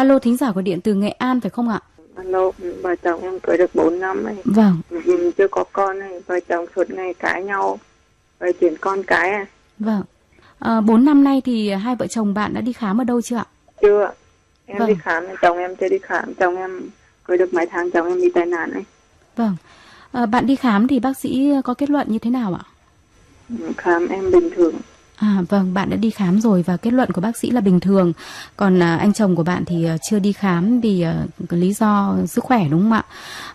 Alo, thính giả của điện từ Nghệ An phải không ạ? Alo, vợ chồng em cưới được 4 năm ấy. Vâng. Chưa có con này, vợ chồng suốt ngày cãi nhau. Rồi chuyển con cái à? Vâng. À, 4 năm nay thì hai vợ chồng bạn đã đi khám ở đâu chưa ạ? Chưa. Em Vâng. đi khám, chồng em chưa đi khám. Chồng em cưới được mấy tháng chồng em bị tai nạn ấy. Vâng. À, bạn đi khám thì bác sĩ có kết luận như thế nào ạ? Khám em bình thường. À vâng, bạn đã đi khám rồi và kết luận của bác sĩ là bình thường. Còn à, anh chồng của bạn thì à, chưa đi khám vì à, lý do sức khỏe đúng không ạ?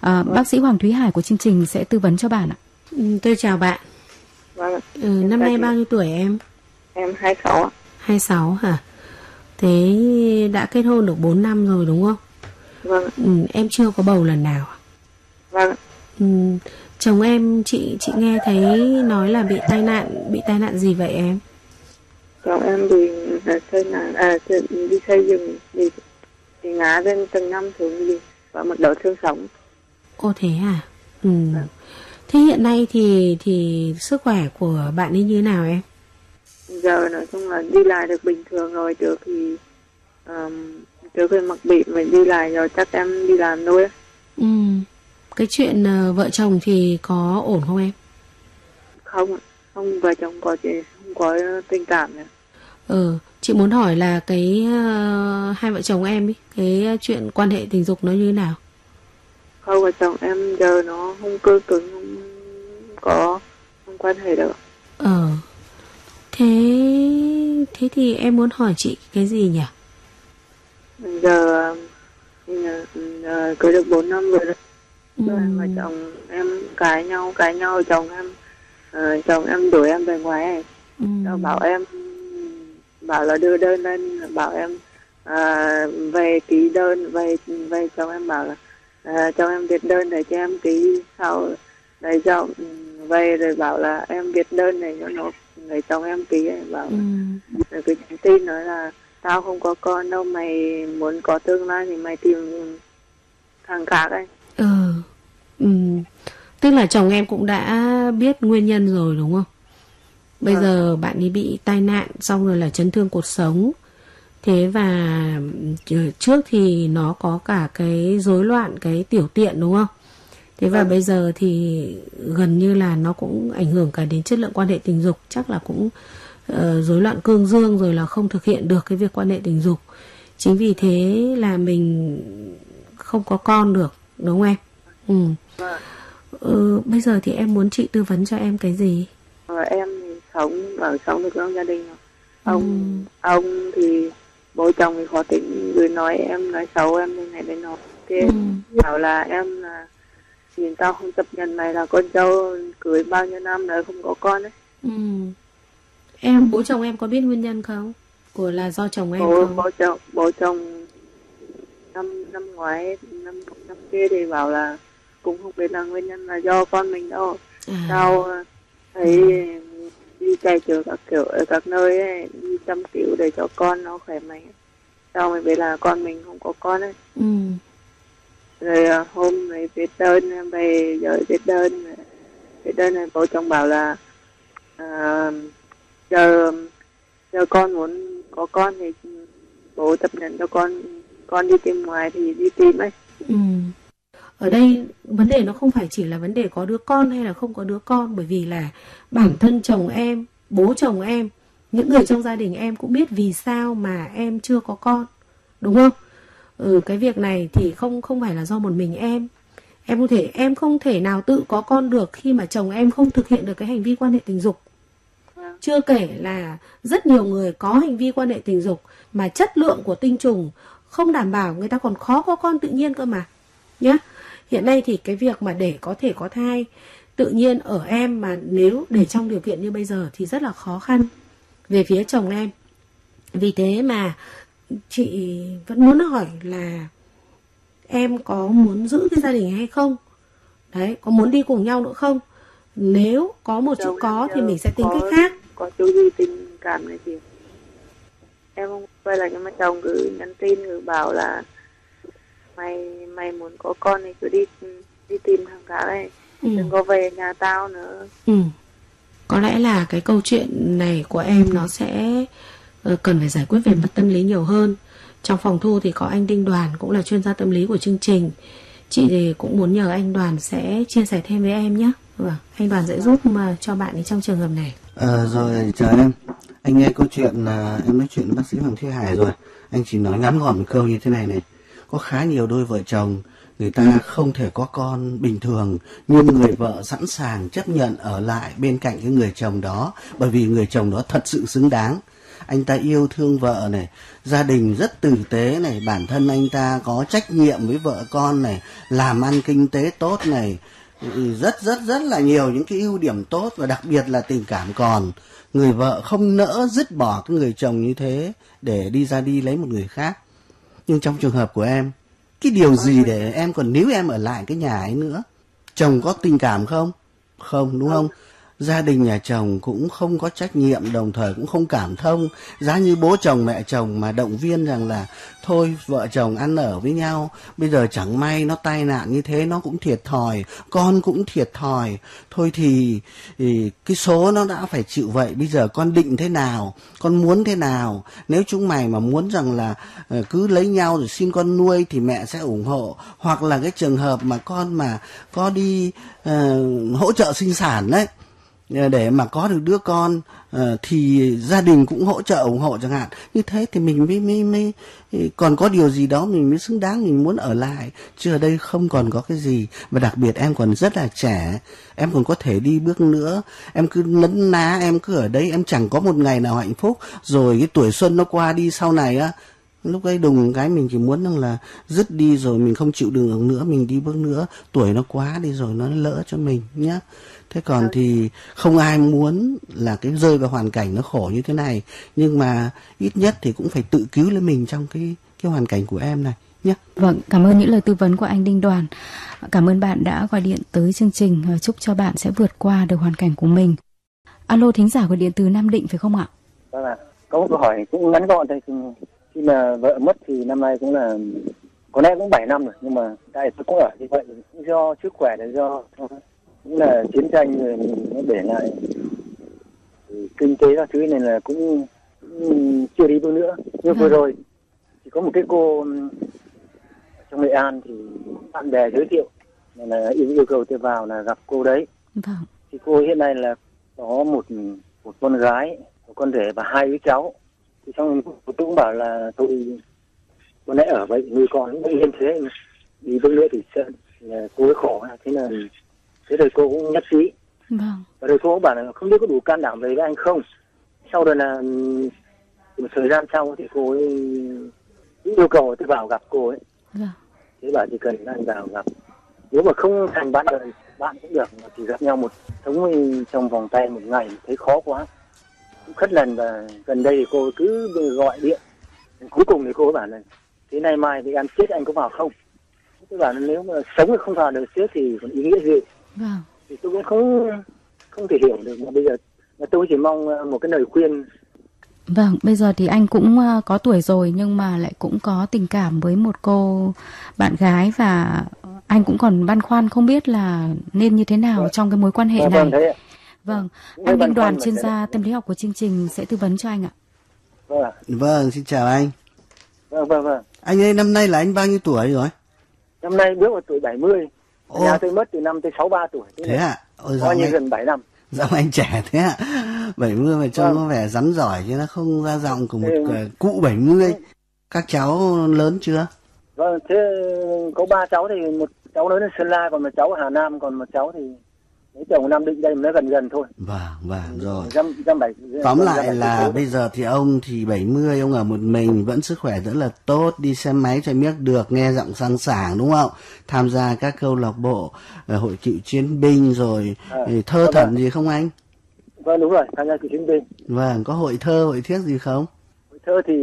À, bác sĩ Hoàng Thúy Hải của chương trình sẽ tư vấn cho bạn ạ. Ừ, tôi chào bạn. Vâng, Ừ, năm nay bao nhiêu tuổi em? em 26 ạ. 26 hả? Thế đã kết hôn được 4 năm rồi đúng không? Vâng, Ừ, em chưa có bầu lần nào. à? vâng. Ừ, chồng em chị chị nghe thấy nói là bị tai nạn, bị tai nạn gì vậy em? Chồng em bị à, xây nạn, à, xây- đi xây dựng, bị, bị ngã lên tầng năm xuống gì và một đổ xương sống. Ô thế à? Ừ. Thế hiện nay thì thì sức khỏe của bạn ấy như thế nào em? giờ nói chung là đi lại được bình thường rồi trước thì um, trước khi mặc bị mình đi lại rồi chắc em đi làm thôi Ừ. Cái chuyện ờ, vợ chồng thì có ổn không em? không không vợ chồng có chị không có tình cảm nữa Ừ, chị muốn hỏi là cái ờ, hai vợ chồng em ấy, cái chuyện quan hệ tình dục nó như thế nào? không vợ chồng em giờ nó không cơ cứng không có không quan hệ được Ờ. Thế thế thì em muốn hỏi chị cái gì nhỉ? giờ giờ cưới được 4 năm rồi đấy Ừ. Rồi vợ chồng em cãi nhau cãi nhau chồng em ờ, chồng em đuổi em về ngoài ấy. Ừ. Nó bảo em bảo là đưa đơn lên bảo em à, về ký đơn về về chồng em bảo là à, chồng em viết đơn để cho em ký sau cho ừ, về rồi bảo là em viết đơn để cho nộp để chồng em ký ấy, bảo Ừ. rồi cái nhắn tin nói là tao không có con đâu mày muốn có tương lai thì mày tìm thằng khác ấy Ừ. Ừ. Tức là chồng em cũng đã biết nguyên nhân rồi đúng không? Bây Vâng. giờ bạn ấy bị tai nạn xong rồi là chấn thương cột sống. Thế và ừ, trước thì nó có cả cái rối loạn cái tiểu tiện đúng không? Thế và Vâng. bây giờ thì gần như là nó cũng ảnh hưởng cả đến chất lượng quan hệ tình dục, chắc là cũng ờ, rối loạn cương dương rồi là không thực hiện được cái việc quan hệ tình dục. Chính vì thế là mình không có con được, đúng không em? Ừ. Vâng. ừ bây giờ thì em muốn chị tư vấn cho em cái gì? và em sống ở sống được trong gia đình rồi. ông ông thì bố chồng thì khó tính rồi nói em nói xấu em như này đây nọ thế Ừ. bảo là em là nhìn tao không chấp nhận mày là con dâu cưới bao nhiêu năm rồi không có con ấy Ừ. Em bố chồng em có biết nguyên nhân không? Của là do chồng em bố không? bố chồng bố chồng năm năm ngoái năm năm kia thì bảo là cũng không biết là nguyên nhân là do con mình đâu À. sau thấy đi chạy chữa các kiểu ở các nơi ấy, đi chăm cứu để cho con nó khỏe mạnh sau mới biết là con mình không có con ấy Ừ. rồi ờ, hôm này viết đơn về rồi viết đơn viết đơn này bố chồng bảo là à, giờ giờ con muốn có con thì bố chấp nhận cho con con đi tìm ngoài thì đi tìm ấy Ừ. Ở đây vấn đề nó không phải chỉ là vấn đề có đứa con hay là không có đứa con bởi vì là bản thân chồng em, bố chồng em, những người trong gia đình em cũng biết vì sao mà em chưa có con. Đúng không? Ừ, cái việc này thì không không phải là do một mình em. Em không thể em không thể nào tự có con được khi mà chồng em không thực hiện được cái hành vi quan hệ tình dục. Chưa kể là rất nhiều người có hành vi quan hệ tình dục mà chất lượng của tinh trùng không đảm bảo người ta còn khó có con tự nhiên cơ mà. Nhá. Hiện nay thì cái việc mà để có thể có thai tự nhiên ở em mà nếu để trong điều kiện như bây giờ thì rất là khó khăn về phía chồng em. Vì thế mà chị vẫn muốn hỏi là em có muốn giữ cái gia đình hay không? Đấy, có muốn đi cùng nhau nữa không? Nếu có một chữ có thì mình sẽ tính có- cách khác. có chú gì tình cảm này chị em không quay lại nhưng mà chồng cứ nhắn tin cứ bảo là mày mày muốn có con thì cứ đi đi tìm thằng khác này. Ừ. đừng có về nhà tao nữa. Ừ. Có lẽ là cái câu chuyện này của em nó sẽ ờ, cần phải giải quyết về mặt tâm lý nhiều hơn. trong phòng thu thì có anh Đinh Đoàn cũng là chuyên gia tâm lý của chương trình. Chị thì cũng muốn nhờ anh Đoàn sẽ chia sẻ thêm với em nhé. Vâng anh Đoàn sẽ giúp mà cho bạn ấy trong trường hợp này. À, rồi chào em. Anh nghe câu chuyện là em nói chuyện với bác sĩ Hoàng Thế Hải rồi. Anh chỉ nói ngắn gọn một câu như thế này này có khá nhiều đôi vợ chồng. Người ta không thể có con bình thường nhưng người vợ sẵn sàng chấp nhận ở lại bên cạnh cái người chồng đó bởi vì người chồng đó thật sự xứng đáng. Anh ta yêu thương vợ này gia đình rất tử tế này bản thân anh ta có trách nhiệm với vợ con này làm ăn kinh tế tốt này. Rất rất rất là nhiều những cái ưu điểm tốt và đặc biệt là tình cảm còn. Người vợ không nỡ dứt bỏ cái người chồng như thế để đi ra đi lấy một người khác nhưng trong trường hợp của em, cái điều gì để em còn nếu em ở lại cái nhà ấy nữa? Chồng có tình cảm không? Không, đúng không? Gia đình nhà chồng cũng không có trách nhiệm đồng thời cũng không cảm thông. Giá như bố chồng mẹ chồng mà động viên rằng là thôi vợ chồng ăn ở với nhau bây giờ chẳng may nó tai nạn như thế nó cũng thiệt thòi con cũng thiệt thòi. Thôi thì, thì cái số nó đã phải chịu vậy bây giờ con định thế nào con muốn thế nào? Nếu chúng mày mà muốn rằng là ờ, cứ lấy nhau rồi xin con nuôi thì mẹ sẽ ủng hộ. Hoặc là cái trường hợp mà con mà có đi uh, hỗ trợ sinh sản đấy Ờ, để mà có được đứa con ờ, thì gia đình cũng hỗ trợ ủng hộ chẳng hạn. Như thế thì mình mới, mới mới còn có điều gì đó mình mới xứng đáng mình muốn ở lại. Chứ ở đây không còn có cái gì. Và đặc biệt em còn rất là trẻ. Em còn có thể đi bước nữa. Em cứ lấn ná em cứ ở đây em chẳng có một ngày nào hạnh phúc. Rồi cái tuổi xuân nó qua đi sau này á lúc ấy đùng cái mình chỉ muốn rằng là dứt đi rồi mình không chịu đựng nữa mình đi bước nữa. Tuổi nó quá đi rồi nó lỡ cho mình nhé thế còn ừ. thì không ai muốn là cái rơi vào hoàn cảnh nó khổ như thế này nhưng mà ít nhất thì cũng phải tự cứu lấy mình trong cái cái hoàn cảnh của em này nhé vâng cảm ơn những lời tư vấn của anh Đinh Đoàn. Cảm ơn bạn đã gọi điện tới chương trình chúc cho bạn sẽ vượt qua được hoàn cảnh của mình. Alo thính giả của điện từ Nam Định phải không ạ? Vâng ạ. Có một câu hỏi cũng ngắn gọn thôi khi mà vợ mất thì năm nay cũng là có lẽ cũng 7 năm rồi nhưng mà tại tôi cũng ở như vậy cũng do sức khỏe là do cũng là chiến tranh rồi nó để lại. Kinh tế các thứ này là cũng, cũng chưa đi bước nữa. Vừa vâng. rồi thì có một cái cô trong nghệ an thì bạn bè giới thiệu là yêu, yêu cầu tôi vào là gặp cô đấy. Vâng. thì cô hiện nay là có một một con gái một con rể và hai đứa cháu. Thì xong tôi cũng bảo là tôi con ấy ở vậy nuôi con cũng yên thế đi bước nữa thì sẽ là cô ấy khổ. Thế là thế rồi cô cũng nhất trí vâng. và rồi cô cũng bảo là không biết có đủ can đảm về với anh không. Sau rồi là một thời gian sau thì cô ấy yêu cầu tôi vào gặp cô ấy. Vâng. thế bảo chỉ cần anh vào gặp. Nếu mà không thành bạn đời bạn cũng được mà chỉ gặp nhau một sống trong vòng tay một ngày thấy khó quá. Cũng khất lần và gần đây thì cô cứ gọi điện. Cuối cùng thì cô bảo là thế nay mai thì em chết anh có vào không? Tôi bảo là nếu mà sống thì không vào được chết thì còn ý nghĩa gì vâng. thì tôi cũng không không thể hiểu được mà bây giờ mà tôi chỉ mong ờ, một cái lời khuyên Vâng, bây giờ thì anh cũng ờ, có tuổi rồi nhưng mà lại cũng có tình cảm với một cô bạn gái và anh cũng còn băn khoăn không biết là nên như thế nào vâng. trong cái mối quan hệ vâng, này. Vâng, vâng. anh Đinh Đoàn chuyên gia tâm lý học của chương trình sẽ tư vấn cho anh ạ. Vâng. Vâng, xin chào anh. Vâng, vâng, vâng. Anh ơi, năm nay là anh bao nhiêu tuổi rồi? Năm nay bước vào tuổi 70. Ô. Nhà tôi mất từ năm tới 63 tuổi. Thế, thế à? Ôi, Coi như gần 7 năm. Giọng anh trẻ thế ạ. À? 70 mà trông vâng. có vẻ rắn giỏi chứ nó không ra giọng của một ừ. cụ 70. Ừ. Các cháu lớn chưa? Vâng, thế có ba cháu thì một cháu lớn ở Sơn La còn một cháu ở Hà Nam còn một cháu thì chồng Nam Định đây nó gần gần thôi. Vâng, vâng rồi. Dăm, dăm bảy, Tóm lại là bây giờ thì ông thì 70, ông ở một mình vẫn sức khỏe rất là tốt, đi xe máy cho biết được, nghe giọng sang sảng đúng không? Tham gia các câu lạc bộ, ờ, hội cựu chiến binh rồi à, thơ vâng, thẩn gì không anh? Vâng đúng rồi, tham gia cựu chiến binh. Vâng, có hội thơ, hội thiết gì không? Hội thơ thì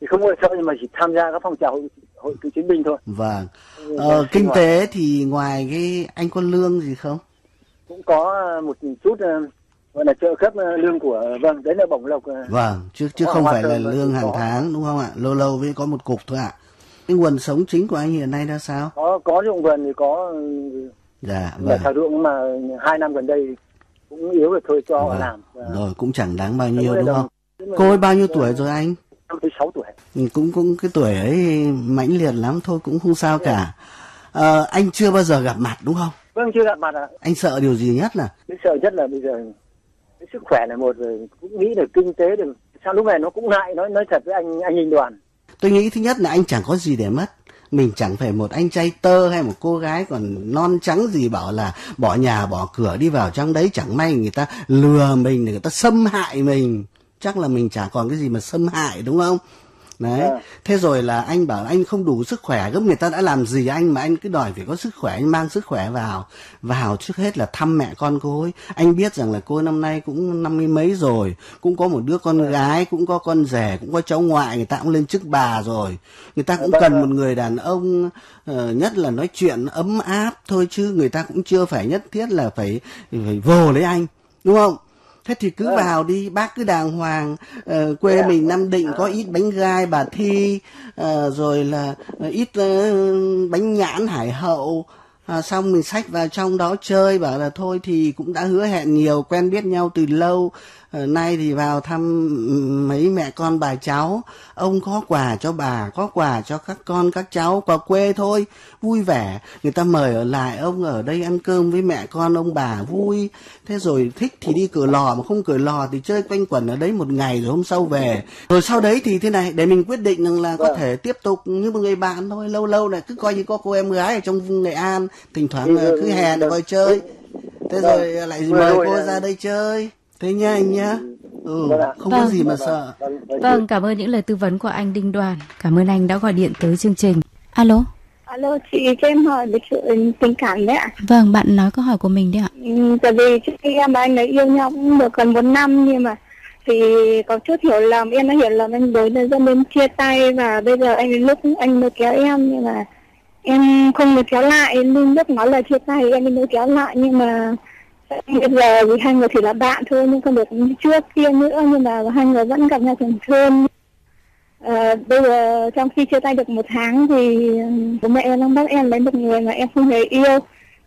thì không hội thơ nhưng mà chỉ tham gia các phong trào hội, hội cựu chiến binh thôi. Vâng. Ờ, kinh tế thì ngoài cái anh có lương gì không? Cũng có một chút ờ, gọi là trợ cấp ờ, lương của vâng đấy là bổng lộc ờ, vâng chứ chứ không phải là lương hàng có. tháng đúng không ạ? Lâu lâu mới có một cục thôi ạ. Cái nguồn sống chính của anh hiện nay ra sao? Có có ruộng vườn thì có dạ vâng. thảo ruộng mà hai năm gần đây cũng yếu rồi thôi cho vâng. làm. Và... rồi cũng chẳng đáng bao nhiêu đúng không? cô ấy bao nhiêu tuổi rồi anh? tới sáu tuổi. Ừ, cũng cũng cái tuổi ấy mãnh liệt lắm thôi cũng không sao cả. Ờ, anh chưa bao giờ gặp mặt đúng không vâng chưa gặp mặt ạ. Anh sợ điều gì nhất là cái sợ nhất là bây giờ cái sức khỏe là một rồi cũng nghĩ được kinh tế được. Sao lúc này nó cũng ngại nói nói thật với anh anh Hình Đoàn. Tôi nghĩ thứ nhất là anh chẳng có gì để mất. Mình chẳng phải một anh trai tơ hay một cô gái còn non trắng gì bảo là bỏ nhà bỏ cửa đi vào trong đấy. Chẳng may người ta lừa mình người ta xâm hại mình. Chắc là mình chả còn cái gì mà xâm hại đúng không đấy. Dạ. thế rồi là anh bảo anh không đủ sức khỏe gấp người ta đã làm gì anh mà anh cứ đòi phải có sức khỏe anh mang sức khỏe vào. Vào trước hết là thăm mẹ con cô ấy. Anh biết rằng là cô năm nay cũng năm mươi mấy rồi cũng có một đứa con gái cũng có con rể cũng có cháu ngoại người ta cũng lên chức bà rồi. Người ta cũng Vâng, cần vâng. một người đàn ông ờ, nhất là nói chuyện ấm áp thôi chứ người ta cũng chưa phải nhất thiết là phải phải vồ lấy anh đúng không thế thì cứ Vâng. vào đi bác cứ đàng hoàng ờ, quê mình nam định có ít bánh gai bà thi ờ, rồi là ít ờ, bánh nhãn hải hậu. À, xong mình xách vào trong đó chơi bảo là thôi thì cũng đã hứa hẹn nhiều quen biết nhau từ lâu nay thì vào thăm mấy mẹ con bà cháu. Ông có quà cho bà có quà cho các con các cháu qua quê thôi. Vui vẻ. Người ta mời ở lại ông ở đây ăn cơm với mẹ con ông bà vui. Thế rồi thích thì đi cửa lò mà không cửa lò thì chơi quanh quẩn ở đấy một ngày rồi hôm sau về. Rồi sau đấy thì thế này để mình quyết định rằng là có Vâng. thể tiếp tục như một người bạn thôi. Lâu lâu này cứ coi như có cô em gái ở trong nghệ an. Thỉnh thoảng ờ, cứ hè vâng. gọi chơi. Thế Vâng. rồi lại Vừa mời cô ra đây chơi thế nha anh nhá ừ Vâng không có Vâng. gì mà sợ vâng, vâng. Vâng, cảm ơn những lời tư vấn của anh Đinh Đoàn. Cảm ơn anh đã gọi điện tới chương trình. Alo, Alo chị cho em hỏi về chuyện tình cảm đấy ạ. vâng, bạn nói câu hỏi của mình đi ạ. Ừ, tại vì trước khi em và anh ấy yêu nhau cũng được gần một năm nhưng mà thì có chút hiểu lầm em đã hiểu lầm anh đối nên dẫn đến chia tay và bây giờ anh đến lúc anh mới kéo em nhưng mà em không được kéo lại nên lúc nói là chia tay em mới kéo lại nhưng mà bây giờ thì hai người chỉ là bạn thôi nhưng không được như trước kia nữa nhưng mà hai người vẫn gặp nhau thường xuyên. Ờ, bây giờ trong khi chia tay được một tháng thì bố mẹ em đang bắt em lấy một người mà em không hề yêu.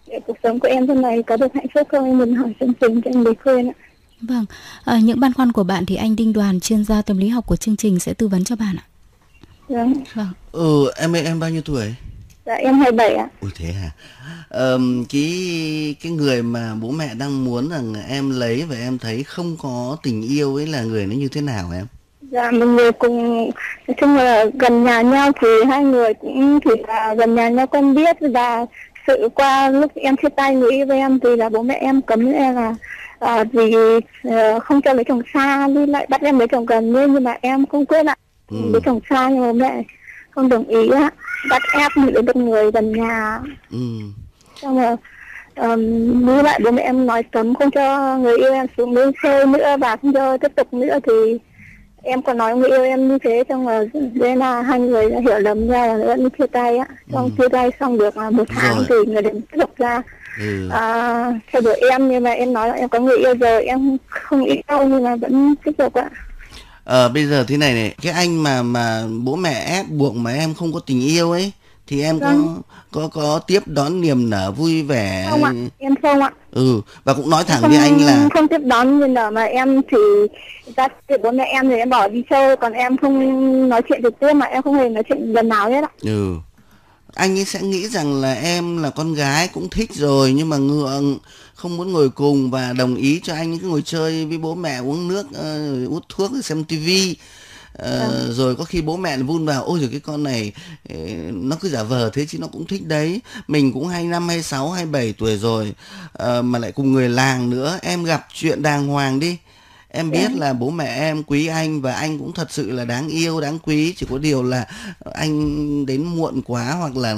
Để cuộc sống của em sau này có được hạnh phúc không? Em muốn hỏi chương trình cho em lời khuyên ạ. Vâng, à, những băn khoăn của bạn thì anh Đinh Đoàn, chuyên gia tâm lý học của chương trình sẽ tư vấn cho bạn ạ. vâng. Vâng. ừ em em bao nhiêu tuổi dạ em 27 ạ Ui thế hả? Ờm, cái cái người mà bố mẹ đang muốn rằng em lấy và em thấy không có tình yêu ấy là người nó như thế nào em? dạ một người cùng nói chung là gần nhà nhau thì hai người cũng chỉ là gần nhà nhau quen biết và sự qua lúc em chia tay người yêu với em thì là bố mẹ em cấm em là à, vì ờ, không cho lấy chồng xa đi lại bắt em lấy chồng gần nhưng nhưng mà em không quyết ạ Ừ. lấy chồng xa nhưng mà bố mẹ không đồng ý ạ bắt ép lấy một người gần nhà. Ừ. xong rồi um, với lại bố mẹ em nói cấm không cho người yêu em xuống bến chơi nữa và không cho tiếp tục nữa thì em còn nói người yêu em như thế. Xong rồi thế là hai người đã hiểu lầm nhau và vẫn chia tay á. Xong chia tay xong được à, một tháng Rồi. thì người đến tiếp tục ra. Ừ. à, theo đuổi em nhưng mà em nói là em có người yêu rồi em không yêu nhưng mà vẫn tiếp tục ạ Ờ bây giờ thế này này, cái anh mà mà bố mẹ ép buộc mà em không có tình yêu ấy thì em có Vâng. có có tiếp đón niềm nở vui vẻ? Không ạ em không ạ. Ừ và cũng nói thẳng không, với anh là không tiếp đón nhưng là mà em thì ra thì bố mẹ em thì em bỏ đi chơi còn em không nói chuyện trực tiếp mà em không hề nói chuyện lần nào hết ạ. Ừ. Anh ấy sẽ nghĩ rằng là em là con gái cũng thích rồi nhưng mà ngượng không muốn ngồi cùng và đồng ý cho anh cứ ngồi chơi với bố mẹ uống nước ờ, hút thuốc xem tivi Ờ, rồi có khi bố mẹ vun vào ôi rồi cái con này ờ, nó cứ giả vờ thế chứ nó cũng thích đấy. Mình cũng hai năm hai sáu hai bảy tuổi rồi ờ, mà lại cùng người làng nữa. Em gặp chuyện đàng hoàng đi em biết là bố mẹ em quý anh và anh cũng thật sự là đáng yêu đáng quý. Chỉ có điều là anh đến muộn quá hoặc là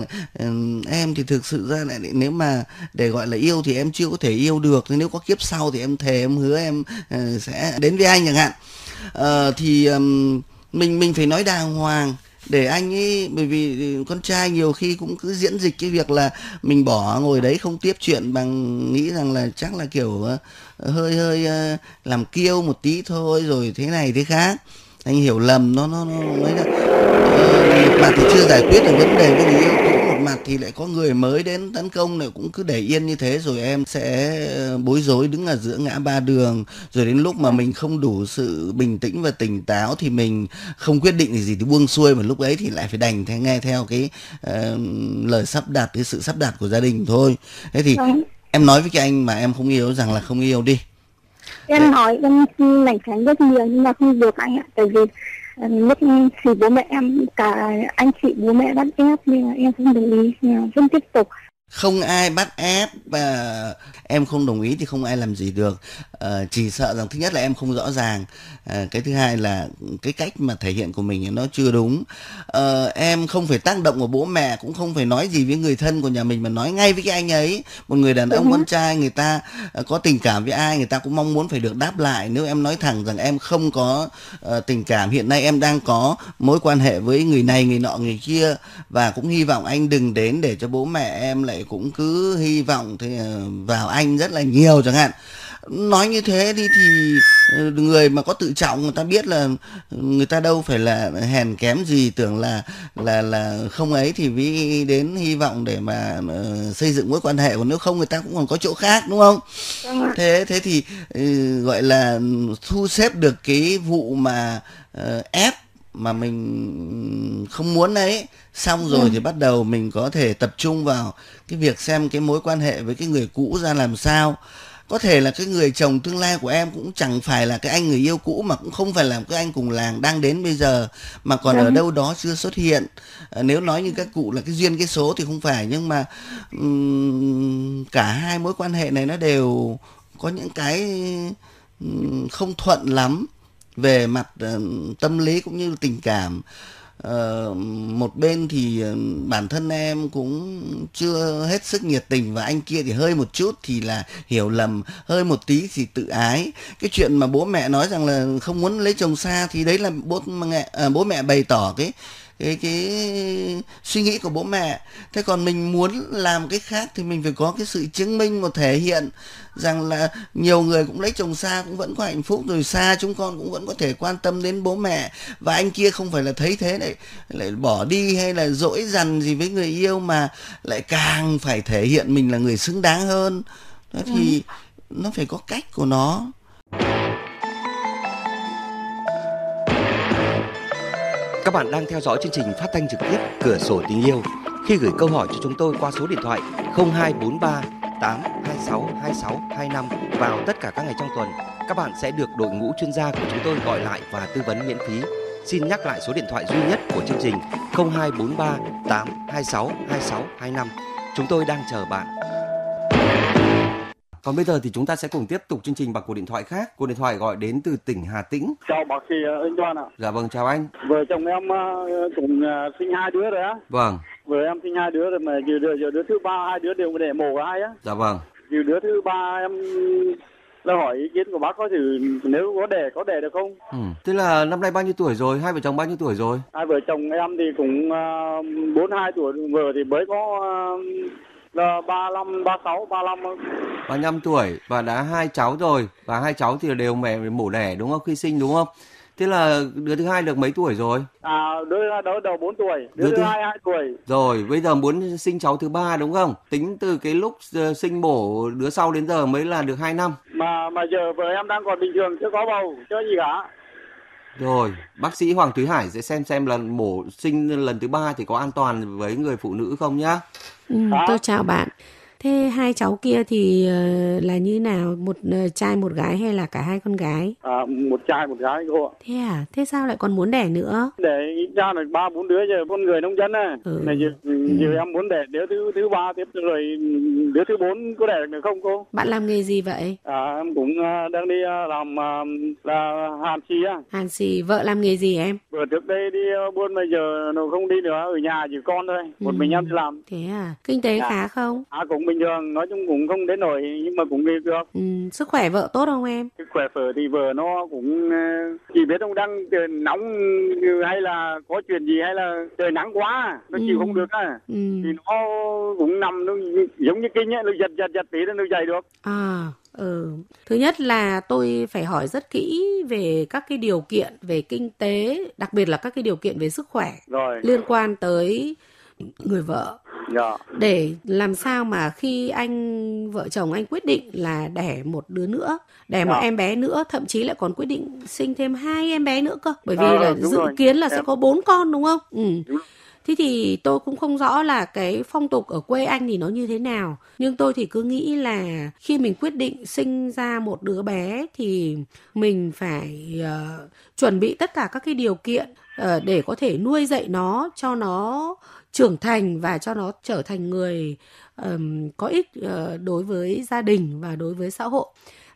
em thì thực sự ra lại nếu mà để gọi là yêu thì em chưa có thể yêu được. Thế nếu có kiếp sau thì em thề em hứa em ờ, sẽ đến với anh chẳng hạn. Ờ, thì mình mình phải nói đàng hoàng để anh ấy bởi vì con trai nhiều khi cũng cứ diễn dịch cái việc là mình bỏ ngồi đấy không tiếp chuyện bằng nghĩ rằng là chắc là kiểu ờ, hơi hơi ờ, làm kiêu một tí thôi rồi thế này thế khác. Anh hiểu lầm nó nó nó ấy là ờ, thì chưa giải quyết được vấn đề với người yêu mặt thì lại có người mới đến tấn công lại cũng cứ để yên như thế rồi em sẽ bối rối đứng ở giữa ngã ba đường. Rồi đến lúc mà mình không đủ sự bình tĩnh và tỉnh táo thì mình không quyết định gì thì buông xuôi mà lúc ấy thì lại phải đành theo nghe theo cái uh, lời sắp đặt cái sự sắp đặt của gia đình thôi. Thế thì Vâng. em nói với cái anh mà em không yêu rằng là không yêu đi. Em nói em lành tránh rất nhiều nhưng mà không được anh ạ tại vì lúc thì bố mẹ em, cả anh chị bố mẹ bắt ép nên là em không đồng ý. Vẫn tiếp tục không ai bắt ép và em không đồng ý thì không ai làm gì được. Ờ, chỉ sợ rằng thứ nhất là em không rõ ràng. Ờ, cái thứ hai là cái cách mà thể hiện của mình nó chưa đúng. Ờ, em không phải tác động của bố mẹ cũng không phải nói gì với người thân của nhà mình mà nói ngay với cái anh ấy. Một người đàn ông con trai người ta có tình cảm với ai người ta cũng mong muốn phải được đáp lại. Nếu em nói thẳng rằng em không có ờ, tình cảm hiện nay em đang có mối quan hệ với người này người nọ người kia và cũng hy vọng anh đừng đến để cho bố mẹ em lại cũng cứ hy vọng thì ờ, vào anh rất là nhiều chẳng hạn. Nói như thế đi thì ờ, người mà có tự trọng người ta biết là người ta đâu phải là hèn kém gì tưởng là là là không ấy thì mới đến hy vọng để mà ờ, xây dựng mối quan hệ. Còn nếu không người ta cũng còn có chỗ khác đúng không? Thế thế thì ừ, gọi là thu xếp được cái vụ mà ép mà mình không muốn ấy xong rồi thì bắt đầu mình có thể tập trung vào cái việc xem cái mối quan hệ với cái người cũ ra làm sao. Có thể là cái người chồng tương lai của em cũng chẳng phải là cái anh người yêu cũ mà cũng không phải là cái anh cùng làng đang đến bây giờ mà còn ở Vâng. đâu đó chưa xuất hiện. Ờ, nếu nói như các cụ là cái duyên cái số thì không phải nhưng mà ừm, cả hai mối quan hệ này nó đều có những cái ừm, không thuận lắm về mặt uh, tâm lý cũng như tình cảm uh, một bên thì ờ, bản thân em cũng chưa hết sức nhiệt tình và anh kia thì hơi một chút thì là hiểu lầm hơi một tí thì tự ái. Cái chuyện mà bố mẹ nói rằng là không muốn lấy chồng xa thì đấy là bố mẹ uh, bố mẹ bày tỏ cái cái cái suy nghĩ của bố mẹ. Thế còn mình muốn làm cái khác thì mình phải có cái sự chứng minh và thể hiện rằng là nhiều người cũng lấy chồng xa cũng vẫn có hạnh phúc rồi xa chúng con cũng vẫn có thể quan tâm đến bố mẹ. Và anh kia không phải là thấy thế lại lại bỏ đi hay là dỗi dằn gì với người yêu mà lại càng phải thể hiện mình là người xứng đáng hơn. Đó thì nó phải có cách của nó Các bạn đang theo dõi chương trình phát thanh trực tiếp Cửa sổ tình yêu. Khi gửi câu hỏi cho chúng tôi qua số điện thoại 0243 826 2625 vào tất cả các ngày trong tuần, các bạn sẽ được đội ngũ chuyên gia của chúng tôi gọi lại và tư vấn miễn phí. Xin nhắc lại số điện thoại duy nhất của chương trình 0243 826 2625. Chúng tôi đang chờ bạn. Còn bây giờ thì chúng ta sẽ cùng tiếp tục chương trình bằng cuộc điện thoại khác. Cuộc điện thoại gọi đến từ tỉnh Hà Tĩnh. chào bác sĩ ờ, anh Đoan ạ Dạ vâng, chào anh. vợ chồng em ờ, cũng ờ, sinh hai đứa rồi á Vâng, vợ em sinh hai đứa rồi mà giờ đứa, giờ đứa thứ ba hai đứa đều để mổ hai á dạ vâng. giờ đứa thứ ba em là hỏi ý kiến của bác có thử nếu có đẻ có đẻ được không Ừ. Thế là năm nay bao nhiêu tuổi rồi? Hai vợ chồng bao nhiêu tuổi rồi? hai vợ chồng em thì cũng bốn hai tuổi vợ thì mới có ờ, ba sáu ba năm 35 tuổi và đã hai cháu rồi và hai cháu thì đều mẹ mổ đẻ đúng không? Khi sinh đúng không? Thế là đứa thứ hai được mấy tuổi rồi? à đứa đó đầu bốn tuổi đứa Đứa thứ hai hai tuổi Rồi, bây giờ muốn sinh cháu thứ ba đúng không? Tính từ cái lúc ờ, sinh mổ đứa sau đến giờ mới là được 2 năm. mà mà giờ vợ em đang còn bình thường chưa có bầu chưa gì cả Rồi, bác sĩ Hoàng Thúy Hải sẽ xem xem lần mổ sinh lần thứ ba thì có an toàn với người phụ nữ không nhá. Ừ, Đó. tôi chào bạn. Thế hai cháu kia thì ờ, là như nào? Một ờ, trai một gái hay là cả hai con gái? à, một trai một gái cô ạ Thế à? Thế sao lại còn muốn đẻ nữa? để ra là ba bốn đứa giờ con người nông dân à Ừ. này giờ, giờ em muốn đẻ đứa thứ thứ ba tiếp rồi đứa thứ bốn có đẻ được không cô Bạn làm nghề gì vậy? à, em cũng à, đang đi à, làm à, là hàn xì á Hàn xì, vợ làm nghề gì em? vừa trước đây đi à, buôn bây giờ nó không đi nữa ở nhà chỉ con thôi một Ừ. mình em đi làm Thế à? Kinh tế Dạ. khá không? à cũng bình thường nói chung cũng không đến nổi nhưng mà cũng đi được Ừ, sức khỏe vợ tốt không em? cái khỏe phở thì vợ nó cũng à, chỉ biết ông đang trời nóng hay là có chuyện gì hay là trời nắng quá nó chịu Ừ. không được á Ừ. thì nó cũng nằm nó giống như kinh ấy nó giật giật giật tí nó dậy được À, ừ. Thứ nhất là tôi phải hỏi rất kỹ về các cái điều kiện về kinh tế, đặc biệt là các cái điều kiện về sức khỏe rồi liên quan tới người vợ. Dạ. để làm sao mà khi anh vợ chồng anh quyết định là đẻ một đứa nữa đẻ một Dạ. em bé nữa thậm chí lại còn quyết định sinh thêm hai em bé nữa cơ bởi vì Ờ, là dự rồi. kiến là sẽ Em- có bốn con đúng không ừ Đúng. Thế thì tôi cũng không rõ là cái phong tục ở quê anh thì nó như thế nào. Nhưng tôi thì cứ nghĩ là khi mình quyết định sinh ra một đứa bé thì mình phải ờ, chuẩn bị tất cả các cái điều kiện ờ, để có thể nuôi dạy nó cho nó trưởng thành và cho nó trở thành người ờm, có ích ờ, đối với gia đình và đối với xã hội.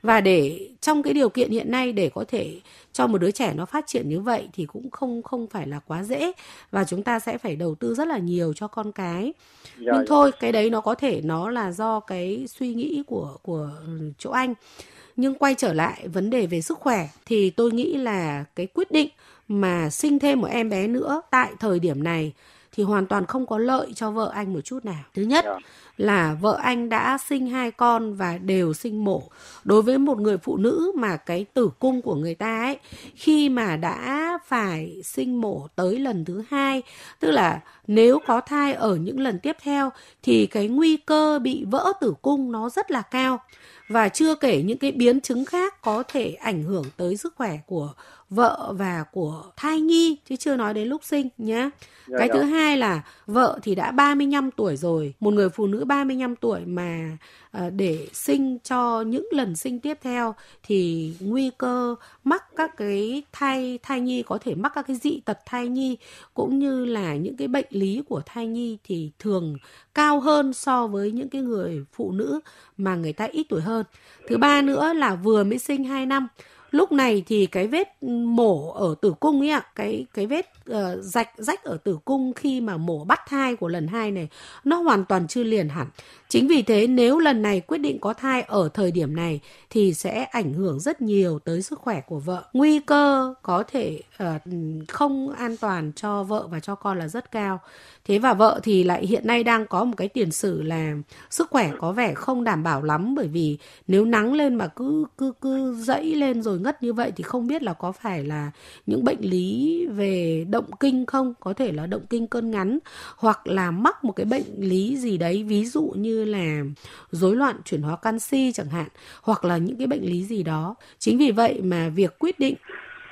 Và để trong cái điều kiện hiện nay để có thể cho một đứa trẻ nó phát triển như vậy thì cũng không không phải là quá dễ và chúng ta sẽ phải đầu tư rất là nhiều cho con cái Dạ, nhưng dạ. thôi cái đấy nó có thể nó là do cái suy nghĩ của của chỗ anh nhưng quay trở lại vấn đề về sức khỏe thì tôi nghĩ là cái quyết định mà sinh thêm một em bé nữa tại thời điểm này thì hoàn toàn không có lợi cho vợ anh một chút nào. Thứ nhất Dạ. là vợ anh đã sinh hai con và đều sinh mổ. Đối với một người phụ nữ mà cái tử cung của người ta ấy khi mà đã phải sinh mổ tới lần thứ hai tức là nếu có thai ở những lần tiếp theo thì cái nguy cơ bị vỡ tử cung nó rất là cao. Và chưa kể những cái biến chứng khác có thể ảnh hưởng tới sức khỏe của vợ và của thai nhi chứ chưa nói đến lúc sinh nhé. Dạ, cái dạ. thứ hai là vợ thì đã 35 tuổi rồi, một người phụ nữ 35 tuổi mà ờ, để sinh cho những lần sinh tiếp theo thì nguy cơ mắc các cái thai thai nhi có thể mắc các cái dị tật thai nhi cũng như là những cái bệnh lý của thai nhi thì thường cao hơn so với những cái người phụ nữ mà người ta ít tuổi hơn. Thứ ba nữa là vừa mới sinh 2 năm lúc này thì cái vết mổ ở tử cung ấy ạ cái cái vết ờ, rạch rách ở tử cung khi mà mổ bắt thai của lần hai này nó hoàn toàn chưa liền hẳn. Chính vì thế nếu lần này quyết định có thai ở thời điểm này thì sẽ ảnh hưởng rất nhiều tới sức khỏe của vợ. Nguy cơ có thể uh, không an toàn cho vợ và cho con là rất cao. Thế và vợ thì lại hiện nay đang có một cái tiền sử là sức khỏe có vẻ không đảm bảo lắm bởi vì nếu nắng lên mà cứ cứ cứ dẫy lên rồi ngất như vậy thì không biết là có phải là những bệnh lý về động kinh không? Có thể là động kinh cơn ngắn hoặc là mắc một cái bệnh lý gì đấy, ví dụ như là rối loạn chuyển hóa canxi chẳng hạn, hoặc là những cái bệnh lý gì đó. Chính vì vậy mà việc quyết định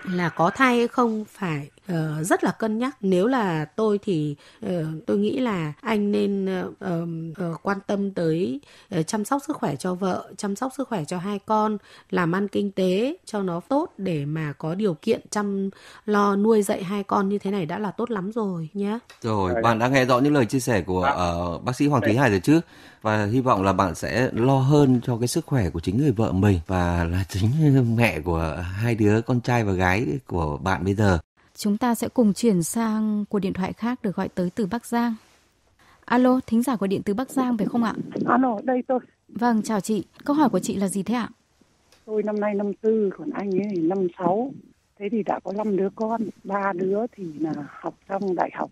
là có thai hay không phải ờ, rất là cân nhắc. Nếu là tôi thì ờ, tôi nghĩ là anh nên ờm, ờ, quan tâm tới ờ, chăm sóc sức khỏe cho vợ chăm sóc sức khỏe cho hai con làm ăn kinh tế cho nó tốt để mà có điều kiện chăm lo nuôi dạy hai con như thế này đã là tốt lắm rồi nhé Rồi, Dạ, bạn đã nghe rõ những lời chia sẻ của ờ, bác sĩ Hoàng Thúy Hải rồi chứ? Và hy vọng là bạn sẽ lo hơn cho cái sức khỏe của chính người vợ mình và là chính mẹ của hai đứa con trai và gái của bạn bây giờ. Chúng ta sẽ cùng chuyển sang cuộc điện thoại khác được gọi tới từ Bắc Giang. Alo, thính giả của điện từ Bắc Giang phải không ạ? Alo, đây tôi. Vâng, chào chị. Câu hỏi của chị là gì thế ạ? Tôi năm nay năm tư, còn anh ấy thì năm sáu. Thế thì đã có năm đứa con, ba đứa thì là học xong đại học.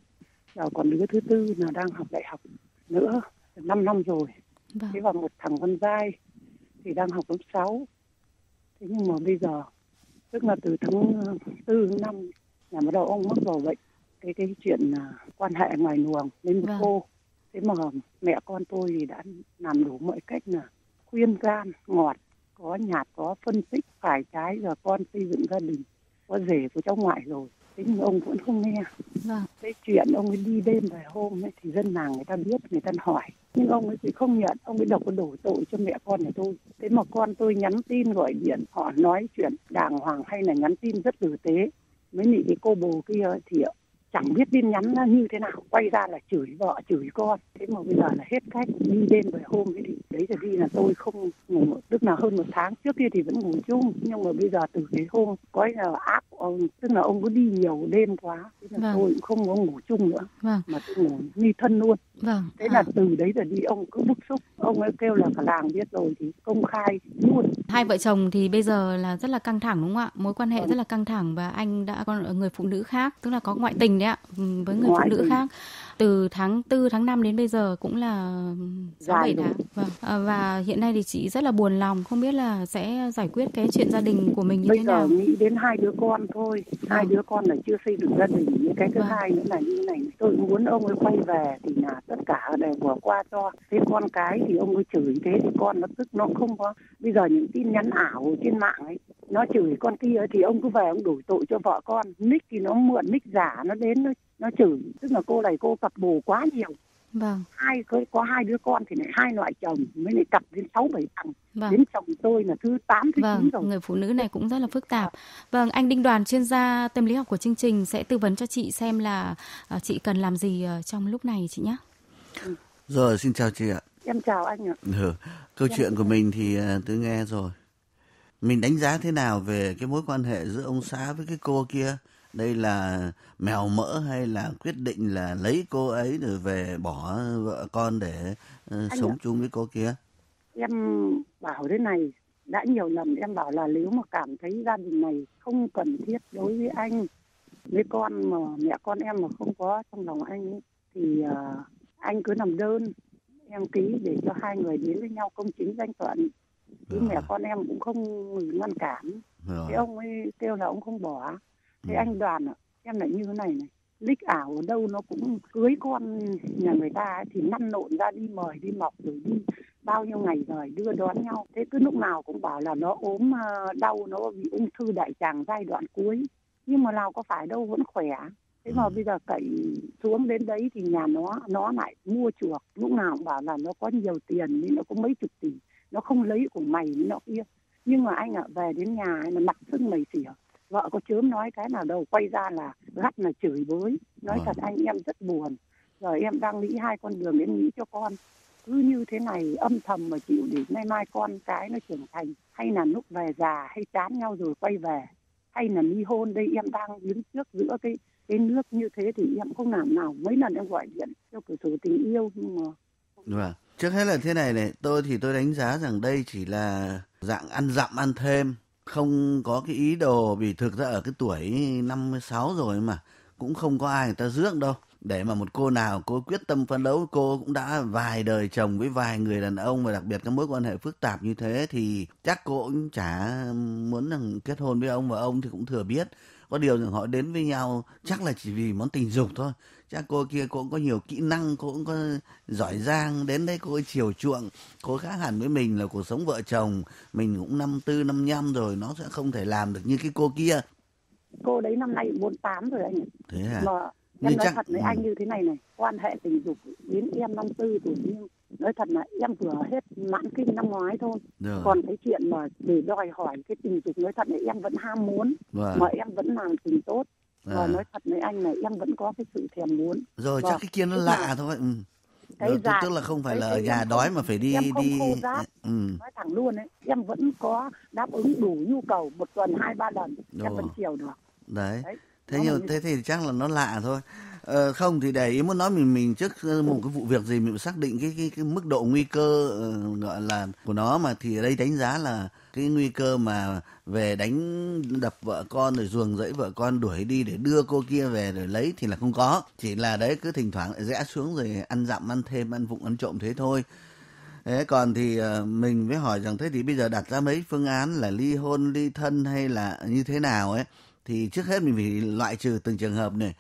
Rồi còn đứa thứ tư là đang học đại học nữa, 5 năm rồi. Vâng. Thế và một thằng con trai thì đang học lớp 6. Thế nhưng mà bây giờ, tức là từ tháng ờ, tư tháng năm nhà bắt đầu ông mắc vào bệnh. Cái cái chuyện là quan hệ ngoài luồng với một Vâng. cô. Thế mà mẹ con tôi thì đã làm đủ mọi cách là khuyên can, ngọt, có nhạt, có phân tích phải trái rồi con xây dựng gia đình, có rể của cháu ngoại rồi. Thế nhưng ông vẫn không nghe. Vâng. Cái chuyện ông ấy đi đêm vài hôm ấy, thì dân làng người ta biết, người ta hỏi. Nhưng ông ấy thì không nhận, ông ấy độc có đổ tội cho mẹ con nhà tôi. Thế mà con tôi nhắn tin gọi điện, họ nói chuyện đàng hoàng hay là nhắn tin rất tử tế mới nị cái cô bồ kia thì chẳng biết tin nhắn nó như thế nào quay ra là chửi vợ chửi con thế mà bây giờ là hết cách đi đêm về hôm ấy thì đấy giờ đi là tôi không ngủ tức là hơn một tháng trước kia thì vẫn ngủ chung nhưng mà bây giờ từ cái hôm có là ác của ông tức là ông cứ đi nhiều đêm quá thế là Vâng. tôi cũng không có ngủ chung nữa Vâng. mà tôi ngủ ni thân luôn Vâng. thế là À, từ đấy giờ đi ông cứ bức xúc ông ấy kêu là cả làng biết rồi thì công khai luôn hai vợ chồng thì bây giờ là rất là căng thẳng đúng không ạ? Mối quan hệ Vâng. rất là căng thẳng và anh đã có người phụ nữ khác, tức là có ngoại tình đấy ạ, với người phụ Ngoại nữ tình. khác. Từ tháng 4 tháng 5 đến bây giờ cũng là 6 7 Dài rồi. tháng. Vâng. À, và hiện nay thì chị rất là buồn lòng không biết là sẽ giải quyết cái chuyện gia đình của mình như bây thế giờ nào. nghĩ đến hai đứa con thôi hai Vâng. đứa con là chưa xây dựng gia đình những cái thứ Vâng. hai nữa là như này tôi muốn ông ấy quay về thì là tất cả đều vừa qua cho thế con cái thì ông ấy chửi thế thì con nó tức nó không có bây giờ những tin nhắn ảo trên mạng ấy nó chửi con kia thì ông cứ về ông đổi tội cho vợ con nick thì nó mượn nick giả nó đến nó nó chửi tức là cô này cô cặp bồ quá nhiều Vâng. hai có, có hai đứa con thì lại hai loại chồng mới lại cặp đến sáu bảy thằng Vâng. đến chồng tôi là thứ tám thứ chín Vâng, rồi người phụ nữ này cũng rất là phức tạp. Vâng, anh Đinh Đoàn chuyên gia tâm lý học của chương trình sẽ tư vấn cho chị xem là à, chị cần làm gì à, trong lúc này chị nhé. Rồi, xin chào chị ạ. em chào anh ạ Ừ. Câu chuyện của mình thì à, tôi nghe rồi. Mình đánh giá thế nào về cái mối quan hệ giữa ông xã với cái cô kia? Đây là mèo mỡ hay là quyết định là lấy cô ấy rồi về bỏ vợ con để Anh sống ạ. chung với cô kia? em bảo thế này đã nhiều lần em bảo là nếu mà cảm thấy gia đình này không cần thiết đối với anh với con mà mẹ con em mà không có trong lòng anh ấy, thì à, anh cứ làm đơn em ký để cho hai người đến với nhau công chính danh thuận chứ mẹ con em cũng không ngăn cản Rồi. thế ông ấy kêu là ông không bỏ thế Ừ. anh đoàn ạ em lại như thế này này. Lích ảo ở đâu nó cũng cưới con nhà người ta ấy, thì năn nộn ra đi mời đi mọc rồi đi bao nhiêu ngày rồi đưa đón nhau. Thế cứ lúc nào cũng bảo là nó ốm ờ, đau nó bị ung thư đại tràng giai đoạn cuối. Nhưng mà nào có phải đâu vẫn khỏe. Thế mà Ừ. bây giờ cậy xuống đến đấy thì nhà nó nó lại mua chuộc. Lúc nào cũng bảo là nó có nhiều tiền nên nó có mấy chục tỷ. Nó không lấy của mày nó kia. Nhưng mà anh ạ về đến nhà ấy là mặt sưng mày xỉa vợ có chớm nói cái nào đâu quay ra là gắt là chửi bới. Nói Vâng. thật anh em rất buồn. Rồi em đang nghĩ hai con đường em nghĩ cho con. Cứ như thế này âm thầm mà chịu để nay mai con cái nó trưởng thành. Hay là lúc về già hay chán nhau rồi quay về. Hay là ly hôn đây em đang đứng trước giữa cái cái nước như thế thì em không làm nào. Mấy lần em gọi điện cho cửa sổ tình yêu nhưng mà Vâng. Trước hết là thế này này, tôi thì tôi đánh giá rằng đây chỉ là dạng ăn dặm ăn thêm, không có cái ý đồ vì thực ra ở cái tuổi 56 rồi mà cũng không có ai người ta rước đâu. Để mà một cô nào cô quyết tâm phấn đấu, cô cũng đã vài đời chồng với vài người đàn ông và đặc biệt các mối quan hệ phức tạp như thế thì chắc cô cũng chả muốn rằng kết hôn với ông và ông thì cũng thừa biết. Có điều rằng họ đến với nhau chắc là chỉ vì món tình dục thôi chắc cô kia cô cũng có nhiều kỹ năng cô cũng có giỏi giang. Đến đây cô ấy chiều chuộng cô khác hẳn với mình là cuộc sống vợ chồng. Mình cũng năm tư năm nhăm rồi nó sẽ không thể làm được như cái cô kia. Cô đấy năm nay 48 rồi anh thế à? Mà em nói chắc- thật với ừ. anh như thế này này quan hệ tình dục đến em năm tư tuổi nhưng nói thật là em vừa hết mãn kinh năm ngoái thôi. Rồi. Còn cái chuyện mà để đòi hỏi cái tình dục nói thật là em vẫn ham muốn vâng. mà em vẫn làm tình tốt và à. nói thật với anh này em vẫn có cái sự thèm muốn rồi vâng. chắc cái kia nó lạ là thôi ừ. cái Rồi, tức, dài- tức là không phải là ở nhà em đói không- mà phải đi em không đi khô ráp. ừ. nói thẳng luôn ấy em vẫn có đáp ứng đủ nhu cầu một tuần hai ba lần em Rồi. vẫn chiều được đấy đấy thế nhưng như thế thì chắc là nó lạ thôi ờ, không thì để ý muốn nói mình mình trước ờ, một cái vụ việc gì mình xác định cái cái, cái mức độ nguy cơ ờ, gọi là của nó mà thì ở đây đánh giá là cái nguy cơ mà về đánh đập vợ con rồi ruồng dẫy vợ con đuổi đi để đưa cô kia về rồi lấy thì là không có chỉ là đấy cứ thỉnh thoảng lại rẽ xuống rồi ăn dặm ăn thêm ăn vụng ăn trộm thế thôi Thế còn thì ờ, mình mới hỏi rằng thế thì bây giờ đặt ra mấy phương án là ly hôn, ly thân hay là như thế nào ấy thì trước hết mình phải loại trừ từng trường hợp này.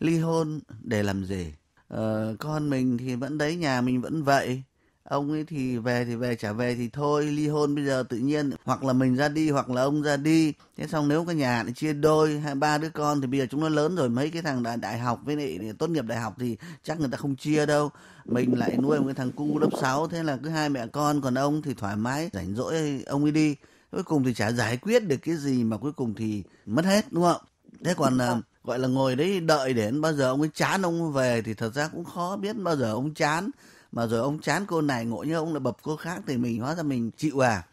Ly hôn để làm gì? Ờ, con mình thì vẫn đấy, nhà mình vẫn vậy. Ông ấy thì về thì về, trả về thì thôi. Ly hôn bây giờ tự nhiên hoặc là mình ra đi hoặc là ông ra đi. Thế xong nếu cái nhà lại chia đôi hai ba đứa con thì bây giờ chúng nó lớn rồi mấy cái thằng đại, đại học với lại tốt nghiệp đại học thì chắc người ta không chia đâu mình lại nuôi một cái thằng cu lớp 6 thế là cứ hai mẹ con còn ông thì thoải mái rảnh rỗi ông ấy đi cuối cùng thì chả giải quyết được cái gì mà cuối cùng thì mất hết đúng không thế còn à, gọi là ngồi đấy đợi đến bao giờ ông ấy chán ông về thì thật ra cũng khó biết bao giờ ông chán mà rồi ông chán cô này ngộ như ông là bập cô khác thì mình hóa ra mình chịu à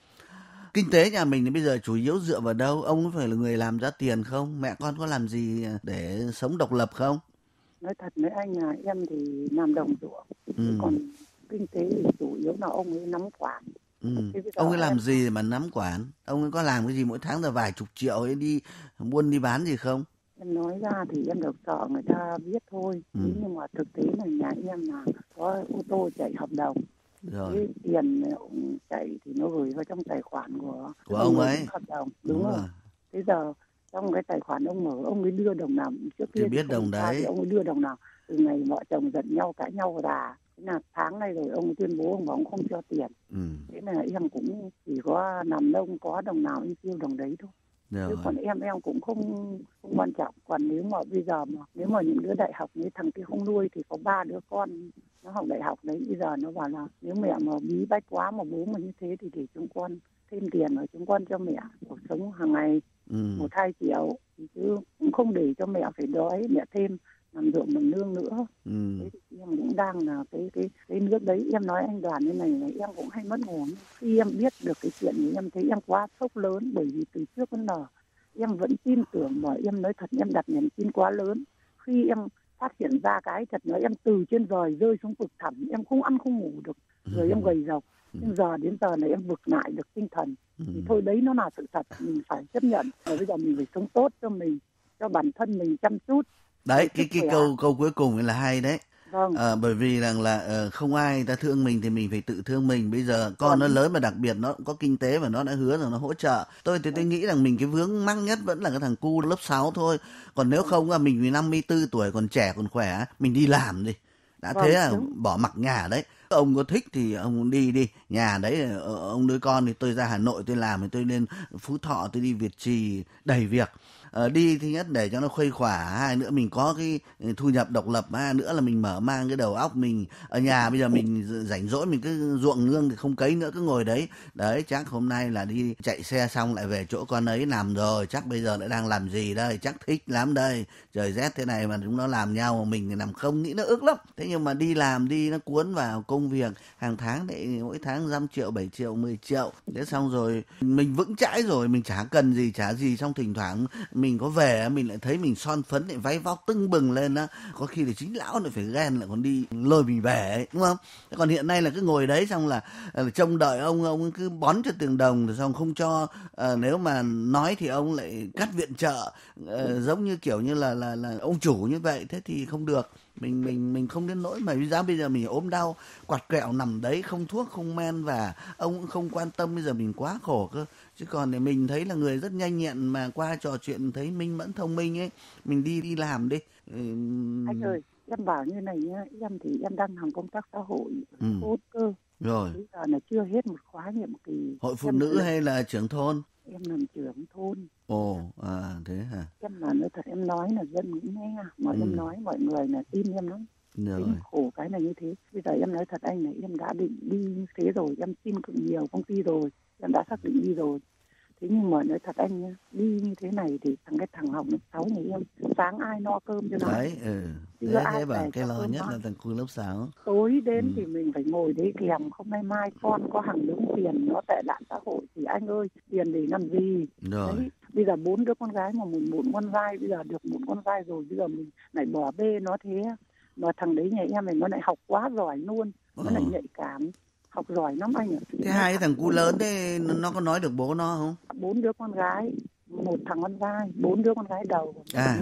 kinh tế nhà mình thì bây giờ chủ yếu dựa vào đâu ông có phải là người làm ra tiền không mẹ con có làm gì để sống độc lập không nói thật với anh là em thì làm đồng ruộng ừ. còn kinh tế thì chủ yếu là ông ấy nắm quản Ừ. Ông ấy làm em- gì mà nắm quản? Ông ấy có làm cái gì mỗi tháng là vài chục triệu ấy đi buôn đi bán gì không? Em nói ra thì em được sợ người ta biết thôi Ừ. Nhưng mà thực tế là nhà em là có ô tô chạy hợp đồng rồi cái tiền ông chạy thì nó gửi vào trong tài khoản của Của ông ấy. hợp đồng đúng, rồi. thế giờ trong cái tài khoản ông mở ông ấy đưa đồng nào trước Thì kia biết đồng đấy. ông ấy đưa đồng nào từ ngày vợ chồng giận nhau cãi nhau đà thế là tháng này rồi ông tuyên bố ông bảo ông không cho tiền ừ thế là em cũng chỉ có nằm lông có đồng nào em tiêu đồng đấy thôi chứ rồi. còn em em cũng không không quan trọng. Còn nếu mà bây giờ mà nếu mà những đứa đại học mấy thằng kia không nuôi thì có ba đứa con nó học đại học đấy. Bây giờ nó bảo là nếu mẹ mà bí bách quá mà bố mà như thế thì để chúng con thêm tiền rồi chúng con cho mẹ cuộc sống hàng ngày ừ. một hai triệu. Chứ cũng không để cho mẹ phải đói mẹ thêm làm ruộng làm nương nữa. Ừ. Thế thì em cũng đang là cái cái cái nước đấy. Em nói anh đoàn như này là em cũng hay mất ngủ khi em biết được cái chuyện này em thấy em quá sốc lớn bởi vì từ trước đến giờ em vẫn tin tưởng mà em nói thật em đặt niềm tin quá lớn. Khi em phát hiện ra cái thật nói em từ trên rời rơi xuống vực thẳm em không ăn không ngủ được rồi em gầy rộc nhưng giờ đến giờ này em vực lại được tinh thần. Ừ. thì thôi đấy nó là sự thật mình phải chấp nhận. Và bây giờ mình phải sống tốt cho mình cho bản thân mình chăm chút đấy cái cái câu câu cuối cùng ấy là hay đấy. Vâng. Ờ, bởi vì rằng là ờ, không ai ta thương mình thì mình phải tự thương mình. Bây giờ con Vâng. nó lớn mà đặc biệt nó cũng có kinh tế và nó đã hứa rằng nó hỗ trợ. Tôi thì tôi nghĩ rằng mình cái vướng mắc nhất vẫn là cái thằng cu lớp 6 thôi. Còn nếu không là mình vì 54 tuổi còn trẻ còn khỏe mình đi làm đi. Đã Vâng, thế là đúng. bỏ mặc nhà đấy. Ông có thích thì ông đi đi. Nhà đấy ờ, ông đứa con thì tôi ra hà nội tôi làm thì tôi lên phú thọ tôi đi việt trì đầy việc Ờ, đi thứ nhất để cho nó khuây khỏa, hai nữa mình có cái ừ, thu nhập độc lập, hai nữa là mình mở mang cái đầu óc mình ở nhà. Bây giờ mình rảnh rỗi mình cứ ruộng nương thì không cấy nữa, cứ ngồi đấy. Đấy, chắc hôm nay là đi chạy xe xong lại về chỗ con ấy làm rồi. Chắc bây giờ lại đang làm gì đây? Chắc thích lắm đây. Trời rét thế này mà chúng nó làm nhau mà mình thì làm không, nghĩ nó ức lắm. Thế nhưng mà đi làm đi, nó cuốn vào công việc. Hàng tháng để mỗi tháng 5 triệu 7 triệu 10 triệu. Thế xong rồi mình vững chãi rồi, mình chả cần gì, chả gì. Xong thỉnh thoảng mình có về mình lại thấy mình son phấn lại váy vóc tưng bừng lên á có khi là chính lão lại phải ghen lại còn đi lôi mình về ấy, đúng không? Thế còn hiện nay là cứ ngồi đấy xong là ờ, là trông đợi ông ông cứ bón cho tường đồng rồi xong không cho ờ, nếu mà nói thì ông lại cắt viện trợ ờ, giống như kiểu như là là là ông chủ như vậy thế thì không được mình mình mình không đến nỗi mà bây giờ bây giờ mình ốm đau quạt kẹo nằm đấy không thuốc không men và ông cũng không quan tâm bây giờ mình quá khổ cơ. Chứ còn để mình thấy là người rất nhanh nhẹn mà qua trò chuyện thấy minh mẫn thông minh ấy mình đi đi làm đi. Anh ơi em bảo như này nhá em thì em đang làm công tác xã hội Ừ. cơ. Rồi. Bây giờ là chưa hết một khóa nhiệm kỳ. Hội phụ Em nữ hay là trưởng thôn em làm trưởng thôn. Ồ à thế hả? Em là nói thật em nói là dân cũng nghe. Mọi Ừ. em nói mọi người là tin em lắm. Rồi Tính khổ cái này như thế. Bây giờ em nói thật anh này em đã định đi thế rồi. Em xin cực nhiều công ty rồi. Em đã xác định đi rồi thế nhưng mà nói thật anh nhá đi như thế này thì thằng cái thằng học lớp sáu này em sáng ai no cơm cho nó? Đấy ừ. Chứ thế ai thế bảo cái lo nhất là thằng cu lớp sáu. Tối đến Ừ. thì mình phải ngồi đấy kèm không may mai con có hàng đống tiền nó tệ nạn xã hội thì anh ơi tiền để làm gì? Rồi. Đấy bây giờ bốn đứa con gái mà một một con trai bây giờ được một con trai rồi bây giờ mình lại bỏ bê nó thế mà thằng đấy nhà em này nó lại học quá giỏi luôn nó lại Ờ. nhạy cảm học giỏi lắm anh ạ. Thế hai cái thằng cu lớn thế nó có nói được bố nó không? Bốn đứa con gái một thằng con trai bốn đứa con gái đầu À.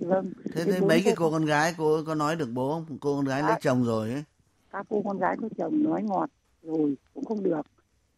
vâng. Thế Thế thế mấy cái cô- con gái cô có nói được bố không? Cô con gái lấy À. chồng rồi ấy. Các cô con gái có chồng nói ngọt rồi cũng không được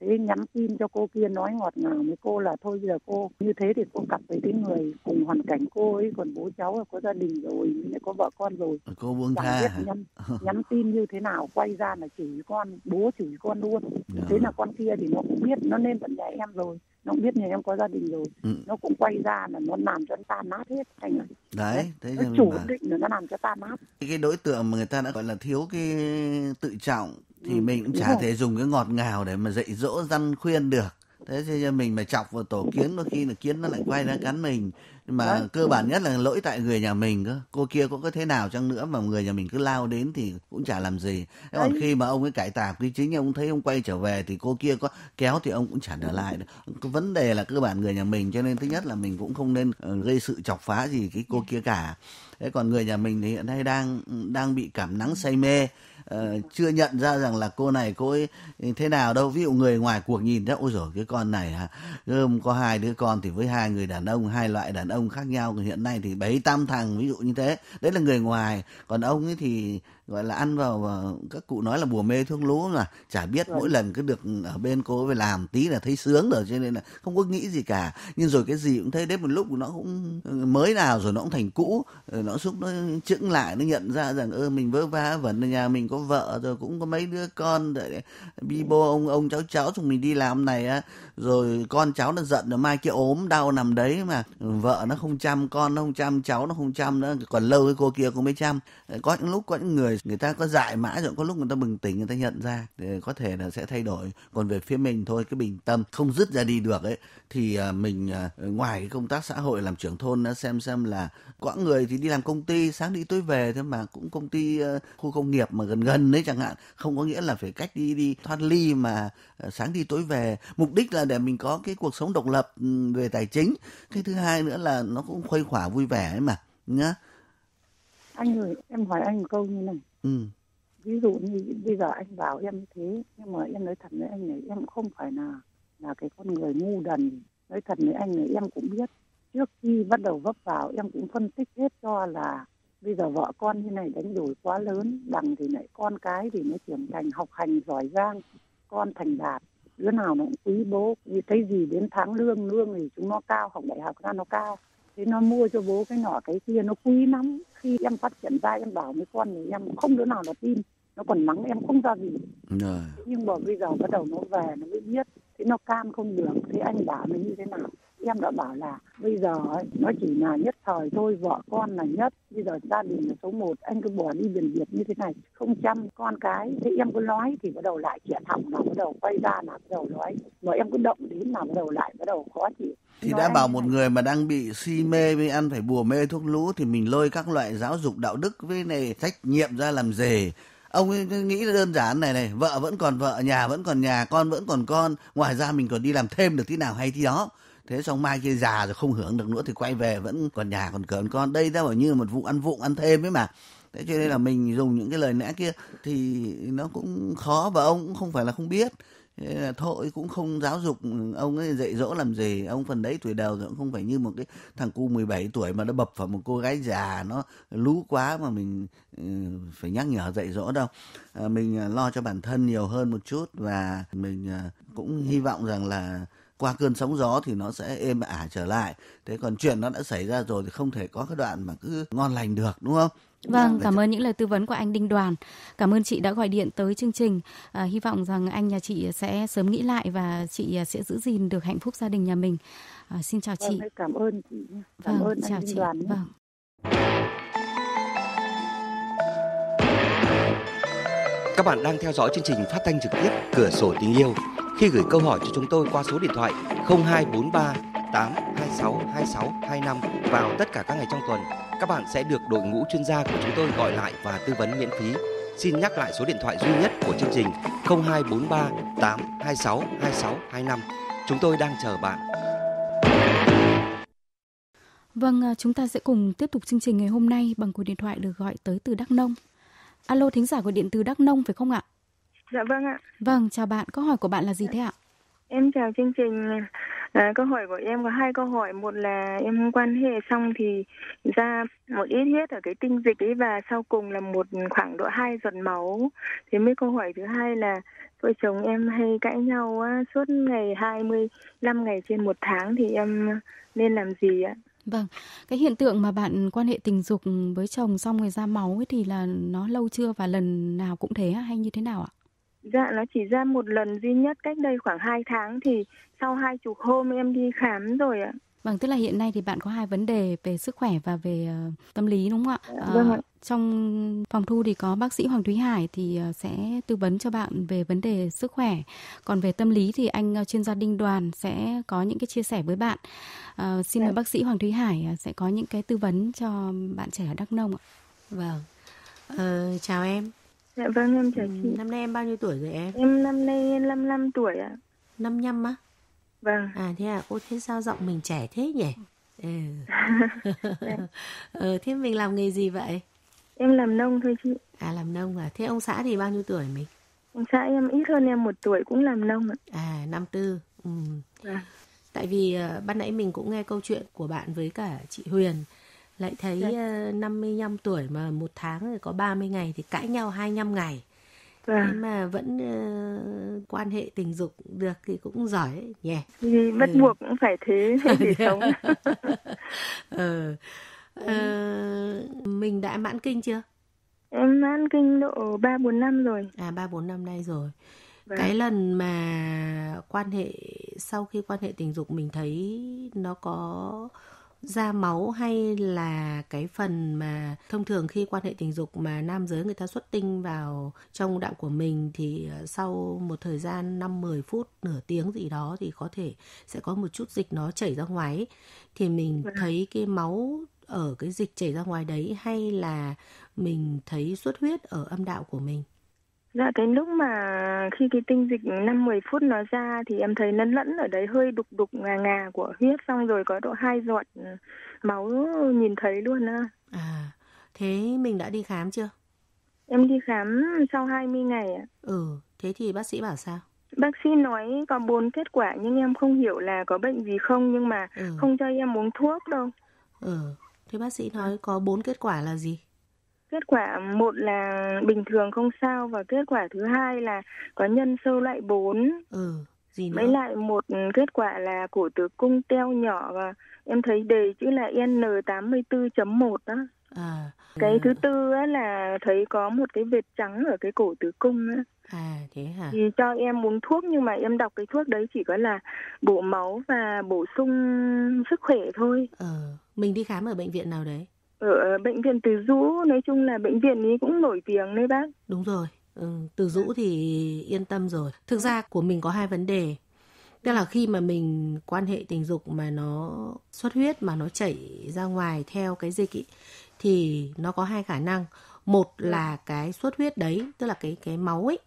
thế nhắn tin cho cô kia nói ngọt ngào với cô là thôi giờ cô như thế thì cô cặp với cái người cùng hoàn cảnh cô ấy còn bố cháu là có gia đình rồi lại có vợ con rồi. Cô buông tha biết nhắn, nhắn tin như thế nào quay ra là chửi con bố chửi con luôn. Rồi. thế là con kia thì nó cũng biết nó lên tận nhà em rồi nó cũng biết nhà em có gia đình rồi. Ừ. nó cũng quay ra là nó làm cho nó tan nát hết anh ạ. Đấy thế nó chủ bảo định là nó làm cho tan nát. Cái đối tượng mà người ta đã gọi là thiếu cái tự trọng thì Ừ, mình cũng đúng chả rồi. thể dùng cái ngọt ngào để mà dạy dỗ răn khuyên được. Thế cho nên mình mà chọc vào tổ kiến đôi khi là kiến nó lại quay ra cắn mình mà Đấy. cơ bản nhất là lỗi tại người nhà mình cơ. Cô kia có có thế nào chăng nữa mà người nhà mình cứ lao đến thì cũng chả làm gì. Thế còn khi mà ông ấy cải tà quy chính ông thấy ông quay trở về thì cô kia có kéo thì ông cũng chả trở lại được. Cái vấn đề là cơ bản người nhà mình cho nên thứ nhất là mình cũng không nên ờ, gây sự chọc phá gì cái cô kia cả thế còn người nhà mình thì hiện nay đang đang bị cảm nắng say mê. Uh, chưa nhận ra rằng là cô này cô ấy thế nào đâu. Ví dụ người ngoài cuộc nhìn thấy ôi rồi cái con này hả? Gồm có hai đứa con thì với hai người đàn ông hai loại đàn ông khác nhau. Hiện nay thì bảy tam thằng ví dụ như thế. Đấy là người ngoài. Còn ông ấy thì gọi là ăn vào và các cụ nói là bùa mê thương lú mà chả biết mỗi lần cứ được ở bên cô phải làm tí là thấy sướng rồi cho nên là không có nghĩ gì cả. Nhưng rồi cái gì cũng thấy đến một lúc nó cũng mới nào rồi nó cũng thành cũ nó xúc nó chững lại nó nhận ra rằng ơ mình vớ vá vẫn ở nhà mình có vợ rồi cũng có mấy đứa con để bi bô ông ông cháu cháu chúng mình đi làm này á. Rồi con cháu nó giận rồi mai kia ốm đau nằm đấy mà vợ nó không chăm con nó không chăm cháu nó không chăm nữa còn lâu cái cô kia cũng mới chăm. Có những lúc có những người người ta có dại mãi rồi, có lúc người ta bừng tỉnh, người ta nhận ra, thì có thể là sẽ thay đổi. Còn về phía mình thôi, cái bình tâm không dứt ra đi được ấy, thì à, mình à, ngoài cái công tác xã hội làm trưởng thôn nó xem xem là có người thì đi làm công ty, sáng đi tối về thế mà cũng công ty à, khu công nghiệp mà gần gần đấy chẳng hạn. Không có nghĩa là phải cách đi đi thoát ly mà sáng đi tối về. Mục đích là để mình có cái cuộc sống độc lập ừ, về tài chính. Cái thứ hai nữa là nó cũng khuây khỏa vui vẻ ấy mà, nhá anh ơi em hỏi anh một câu như này. Ừ. ví dụ như bây giờ anh bảo em như thế nhưng mà em nói thật với anh này em không phải là là cái con người ngu đần. Nói thật với anh này em cũng biết. Trước khi bắt đầu vấp vào em cũng phân tích hết cho là bây giờ vợ con như này đánh đổi quá lớn bằng thì lại con cái thì nó trưởng thành học hành giỏi giang con thành đạt. Đứa nào nó cũng quý bố vì cái gì đến tháng lương lương thì chúng nó cao học đại học ra nó cao thì nó mua cho bố cái nọ cái kia nó quý lắm. Khi em phát triển ra em bảo với con thì em không đứa nào nó tin nó còn mắng em không ra gì. Rồi. nhưng mà bây giờ bắt đầu nó về nó mới biết. Thì nó can không được. Thì anh bảo nó như thế nào? Em đã bảo là bây giờ ấy, nó chỉ là nhất thời thôi vợ con là nhất. Bây giờ gia đình là số một anh cứ bỏ đi biển biệt như thế này không chăm con cái. Thế em cứ nói thì bắt đầu lại chuyện hỏng nào bắt đầu quay ra là bắt đầu nói. Mà em cứ động đến là bắt đầu lại bắt đầu khó chịu thì đã bảo một người mà đang bị si mê với ăn phải bùa mê thuốc lú thì mình lôi các loại giáo dục đạo đức với này trách nhiệm ra làm gì ông ấy nghĩ đơn giản này này vợ vẫn còn vợ nhà vẫn còn nhà con vẫn còn con ngoài ra mình còn đi làm thêm được tí nào hay tí đó. Thế xong mai kia già rồi không hưởng được nữa thì quay về vẫn còn nhà còn cửa còn con. Đây ra bảo như một vụ ăn vụng ăn thêm ấy mà. Thế cho nên là mình dùng những cái lời lẽ kia thì nó cũng khó và ông cũng không phải là không biết thôi cũng không giáo dục ông ấy, dạy dỗ làm gì. Ông phần đấy tuổi đầu rồi cũng không phải như một cái thằng cu 17 tuổi mà nó bập vào một cô gái già, nó lú quá mà mình ừ, phải nhắc nhở, dạy dỗ đâu. À, mình à, lo cho bản thân nhiều hơn một chút và mình à, cũng hy vọng rằng là qua cơn sóng gió thì nó sẽ êm ả trở lại. Thế còn chuyện nó đã xảy ra rồi thì không thể có cái đoạn mà cứ ngon lành được, đúng không? Vâng, cảm ơn những lời tư vấn của anh Đinh Đoàn. Cảm ơn chị đã gọi điện tới chương trình. À, hy vọng rằng anh nhà chị sẽ sớm nghĩ lại và chị sẽ giữ gìn được hạnh phúc gia đình nhà mình. À, xin chào chị. Vâng, cảm ơn chị. Cảm vâng, ơn chào anh chị. Đoàn. Vâng. Các bạn đang theo dõi chương trình phát thanh trực tiếp Cửa sổ tình yêu. Khi gửi câu hỏi cho chúng tôi qua số điện thoại 0243 826 26 25 vào tất cả các ngày trong tuần, các bạn sẽ được đội ngũ chuyên gia của chúng tôi gọi lại và tư vấn miễn phí. Xin nhắc lại số điện thoại duy nhất của chương trình 0243 826 26 25. Chúng tôi đang chờ bạn. Vâng, à, chúng ta sẽ cùng tiếp tục chương trình ngày hôm nay bằng cuộc điện thoại được gọi tới từ Đắk Nông. Alo, thính giả của điện từ Đắk Nông phải không ạ? Dạ vâng ạ. Vâng, chào bạn. Câu hỏi của bạn là gì thế ạ? Em chào chương trình. À, câu hỏi của em có hai câu hỏi. Một là em quan hệ xong thì ra một ít huyết ở cái tinh dịch ấy và sau cùng là một khoảng độ hai giọt máu. Thế mới câu hỏi thứ hai là vợ chồng em hay cãi nhau á, suốt ngày 25 ngày trên một tháng thì em nên làm gì ạ? Vâng, cái hiện tượng mà bạn quan hệ tình dục với chồng xong rồi ra máu ấy thì là nó lâu chưa và lần nào cũng thế hay như thế nào ạ? Dạ nó chỉ ra một lần duy nhất cách đây khoảng 2 tháng thì sau hai chục hôm em đi khám rồi ạ. Vâng, tức là hiện nay thì bạn có hai vấn đề về sức khỏe và về uh, tâm lý đúng không ạ? Uh, vâng ạ. Trong phòng thu thì có bác sĩ Hoàng Thúy Hải thì uh, sẽ tư vấn cho bạn về vấn đề sức khỏe. Còn về tâm lý thì anh uh, chuyên gia Đinh Đoàn sẽ có những cái chia sẻ với bạn. Uh, xin mời dạ. bác sĩ Hoàng Thúy Hải uh, sẽ có những cái tư vấn cho bạn trẻ ở Đắk Nông ạ. Vâng. Uh, chào em. Dạ vâng em chào chị. Năm nay em bao nhiêu tuổi rồi em? Em năm nay 55 tuổi ạ. 55 á? Vâng. À thế à, ô thế sao giọng mình trẻ thế nhỉ? Ừ. ờ, thế mình làm nghề gì vậy? Em làm nông thôi chị. À làm nông à? Thế ông xã thì bao nhiêu tuổi mình? Ông xã em ít hơn em một tuổi cũng làm nông ạ. À năm tư. Ừ. À. tại vì uh, ban nãy mình cũng nghe câu chuyện của bạn với cả chị Huyền lại thấy uh, 55 tuổi mà một tháng thì có 30 ngày thì cãi nhau 25 ngày Vâng. thế mà vẫn uh, quan hệ tình dục được thì cũng giỏi ấy, nhỉ Thì bắt Ừ. buộc cũng phải thế để sống. ờ Ờ, mình đã mãn kinh chưa em mãn kinh độ ba bốn năm rồi. à ba bốn năm nay rồi Vâng. cái lần mà quan hệ sau khi quan hệ tình dục mình thấy nó có ra máu hay là cái phần mà thông thường khi quan hệ tình dục mà nam giới người ta xuất tinh vào trong đạo của mình thì ờ, sau một thời gian 5 10 phút nửa tiếng gì đó thì có thể sẽ có một chút dịch nó chảy ra ngoài ấy. thì mình Vâng. thấy cái máu ở cái dịch chảy ra ngoài đấy hay là mình thấy xuất huyết ở âm đạo của mình Dạ cái lúc mà khi cái tinh dịch 5-10 phút nó ra thì em thấy lẫn lẫn ở đấy hơi đục đục ngà ngà của huyết xong rồi có độ hai giọt ừ, máu nhìn thấy luôn á. À, thế mình đã đi khám chưa? Em đi khám sau 20 ngày ạ. Ừ, thế thì bác sĩ bảo sao? Bác sĩ nói có bốn kết quả nhưng em không hiểu là có bệnh gì không nhưng mà Ừ. không cho em uống thuốc đâu. Ừ, thế bác sĩ nói có bốn kết quả là gì? Kết quả một là bình thường không sao và kết quả thứ hai là có nhân sâu loại 4 Ừ, gì nữa? Mấy lại một kết quả là cổ tử cung teo nhỏ và em thấy đề chữ là N84.1 đó. À, Cái thứ tư á là thấy có một cái vệt trắng ở cái cổ tử cung á. à thế hả? Thì cho em uống thuốc nhưng mà em đọc cái thuốc đấy chỉ có là bổ máu và bổ sung sức khỏe thôi. Ờ, mình đi khám ở bệnh viện nào đấy? Ở bệnh viện Từ Dũ nói chung là bệnh viện ấy cũng nổi tiếng đấy bác. Đúng rồi, ừ, từ rũ thì yên tâm rồi. Thực ra của mình có hai vấn đề. Tức là khi mà mình quan hệ tình dục mà nó xuất huyết mà nó chảy ra ngoài theo cái dịch ý, thì nó có hai khả năng. Một là cái xuất huyết đấy, tức là cái cái máu ấy,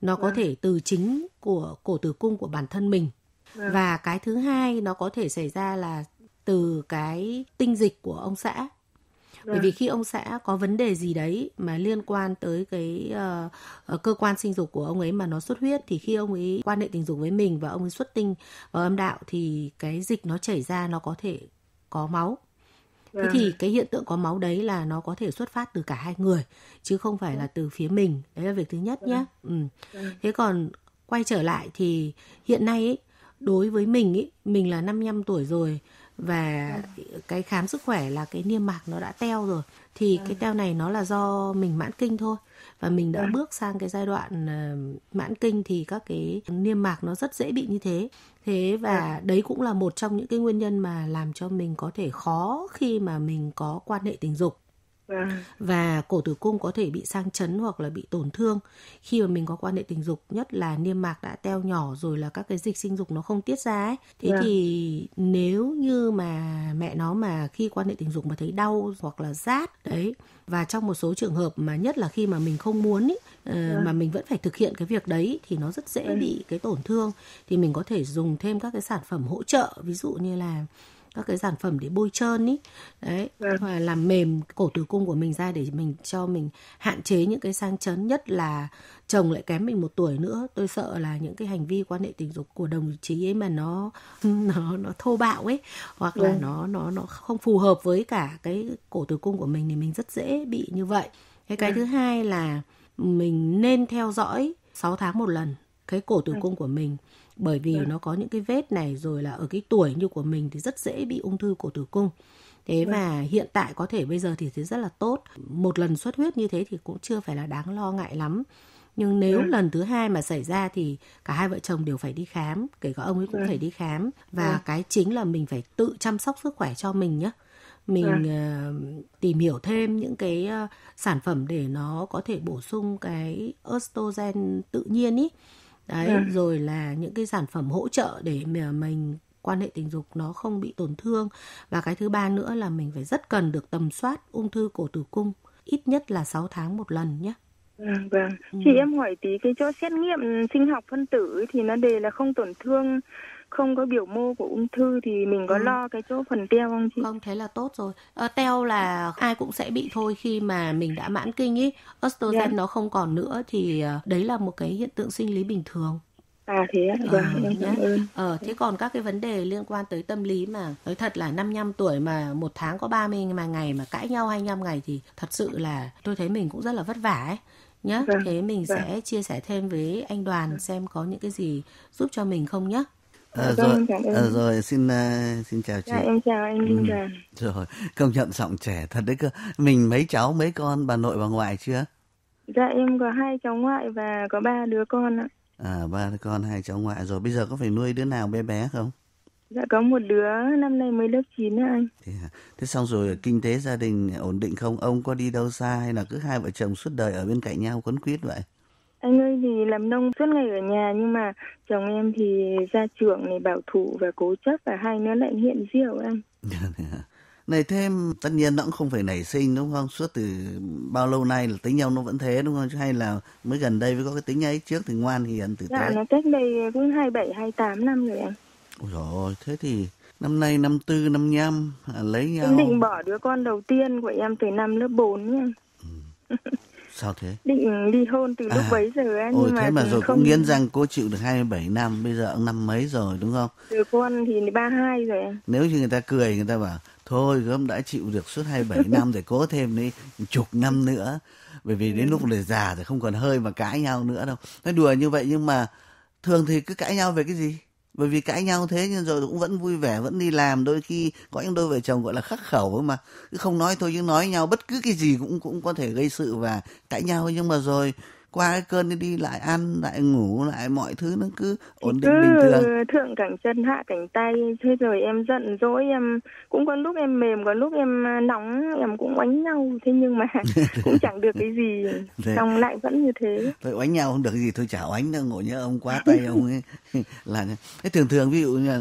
nó có thể từ chính của cổ tử cung của bản thân mình. Và cái thứ hai nó có thể xảy ra là từ cái tinh dịch của ông xã bởi vì khi ông xã có vấn đề gì đấy mà liên quan tới cái ờ, cơ quan sinh dục của ông ấy mà nó xuất huyết thì khi ông ấy quan hệ tình dục với mình và ông ấy xuất tinh vào âm đạo thì cái dịch nó chảy ra nó có thể có máu. Thế thì cái hiện tượng có máu đấy là nó có thể xuất phát từ cả hai người chứ không phải là từ phía mình. Đấy là việc thứ nhất nhé ừ. thế còn quay trở lại thì hiện nay ấy, đối với mình ấy, mình là 55 tuổi rồi và cái khám sức khỏe là cái niêm mạc nó đã teo rồi. Thì cái teo này nó là do mình mãn kinh thôi. Và mình đã bước sang cái giai đoạn ờ, mãn kinh thì các cái niêm mạc nó rất dễ bị như thế. Thế và đấy cũng là một trong những cái nguyên nhân mà làm cho mình có thể khó khi mà mình có quan hệ tình dục Vâng. và cổ tử cung có thể bị sang chấn hoặc là bị tổn thương khi mà mình có quan hệ tình dục nhất là niêm mạc đã teo nhỏ rồi là các cái dịch sinh dục nó không tiết ra ấy thế Vâng. thì nếu như mà mẹ nó mà khi quan hệ tình dục mà thấy đau hoặc là rát đấy và trong một số trường hợp mà nhất là khi mà mình không muốn ý, ờ, mà mình vẫn phải thực hiện cái việc đấy thì nó rất dễ bị cái tổn thương thì mình có thể dùng thêm các cái sản phẩm hỗ trợ ví dụ như là các cái sản phẩm để bôi trơn ý. Đấy Vâng. hoặc là làm mềm cổ tử cung của mình ra để mình cho mình hạn chế những cái sang chấn nhất là chồng lại kém mình một tuổi nữa. Tôi sợ là những cái hành vi quan hệ tình dục của đồng chí ấy mà nó nó nó thô bạo ấy hoặc là Vâng. nó nó nó không phù hợp với cả cái cổ tử cung của mình thì mình rất dễ bị như vậy. Cái cái thứ hai là mình nên theo dõi 6 tháng một lần cái cổ tử cung của mình bởi vì nó có những cái vết này rồi là ở cái tuổi như của mình thì rất dễ bị ung thư cổ tử cung. Thế và hiện tại có thể bây giờ thì thấy rất là tốt. Một lần xuất huyết như thế thì cũng chưa phải là đáng lo ngại lắm. Nhưng nếu lần thứ hai mà xảy ra thì cả hai vợ chồng đều phải đi khám kể cả ông ấy cũng phải đi khám. Và cái chính là mình phải tự chăm sóc sức khỏe cho mình nhé mình ờ, tìm hiểu thêm những cái ờ, sản phẩm để nó có thể bổ sung cái estrogen tự nhiên ý đấy rồi là những cái sản phẩm hỗ trợ để mà mình quan hệ tình dục nó không bị tổn thương. Và cái thứ ba nữa là mình phải rất cần được tầm soát ung thư cổ tử cung ít nhất là 6 tháng một lần nhé. Vâng, vâng. Chị em hỏi tí cái chỗ xét nghiệm sinh học phân tử thì nó đề là không tổn thương, không có biểu mô của ung thư thì mình có lo cái chỗ phần teo không chị? không thế là tốt rồi ờ, teo là ai cũng sẽ bị thôi khi mà mình đã mãn kinh ý estrogen Dạ. nó không còn nữa thì ờ, đấy là một cái hiện tượng sinh lý bình thường À thế ạ, vâng, Ờ, em nhá. cảm ơn. Ờ, thế còn các cái vấn đề liên quan tới tâm lý mà nói thật là 55 tuổi mà một tháng có 30 mà ngày mà cãi nhau 25 ngày thì thật sự là tôi thấy mình cũng rất là vất vả ấy. Nhá, Vâng, thế mình vâng. sẽ chia sẻ thêm với anh Đoàn xem có những cái gì giúp cho mình không nhá. Vâng, rồi, cảm ơn. ờ, rồi xin ờ, xin chào chị. Dạ, em chào anh Ừ. Đoàn. Rồi, công nhận giọng trẻ thật đấy cơ. Mình mấy cháu mấy con bà nội bà ngoại chưa? Dạ, em có hai cháu ngoại và có ba đứa con ạ. À ba đứa con hai cháu ngoại rồi. Bây giờ có phải nuôi đứa nào bé bé không? Dạ, có một đứa năm nay mới lớp 9 ạ anh. Thế, à? Thế xong rồi kinh tế gia đình ổn định không? Ông có đi đâu xa hay là cứ hai vợ chồng suốt đời ở bên cạnh nhau quấn quýt vậy? Anh ơi thì làm nông suốt ngày ở nhà nhưng mà chồng em thì ra trưởng này bảo thủ và cố chấp và hai nữa lại nghiện rượu anh. Này thêm tất nhiên nó cũng không phải nảy sinh đúng không? Suốt từ bao lâu nay là tính nhau nó vẫn thế đúng không? Hay là mới gần đây mới có cái tính ấy trước thì ngoan hiền tử Dạ tế. nó cách đây cũng 27 28 năm rồi anh. Ôi ôi, thế thì năm nay năm tư năm nhăm à, lấy nhau Em định bỏ đứa con đầu tiên của em từ năm lớp 4 nha. sao thế? Định ly hôn từ lúc À, bấy giờ Ôi nhưng mà, thế mà rồi không cũng nghiến răng cố chịu được 27 năm, bây giờ ông năm mấy rồi đúng không? Từ con thì 32 rồi. Nếu như người ta cười người ta bảo thôi gớm đã chịu được suốt 27 năm rồi cố thêm đi chục năm nữa. Bởi vì đến lúc này già rồi không còn hơi mà cãi nhau nữa đâu. Nói đùa như vậy nhưng mà thường thì cứ cãi nhau về cái gì? Bởi vì cãi nhau thế nhưng rồi cũng vẫn vui vẻ, vẫn đi làm. Đôi khi có những đôi vợ chồng gọi là khắc khẩu mà. Cứ không nói thôi chứ nói nhau bất cứ cái gì cũng cũng có thể gây sự và cãi nhau. Nhưng mà rồi qua cái cơn đi, đi lại ăn, lại ngủ, lại mọi thứ nó cứ ổn định bình thường. thượng cảnh chân hạ cảnh tay. Thế rồi em giận dỗi em cũng có lúc em mềm có lúc em à, nóng em cũng oánh nhau. Thế nhưng mà cũng chẳng được cái gì. Xong lại vẫn như thế. Thôi oánh nhau không được cái gì thôi chả oánh đâu ngộ nhớ ông quá tay ông ấy là thế thường thường ví dụ như là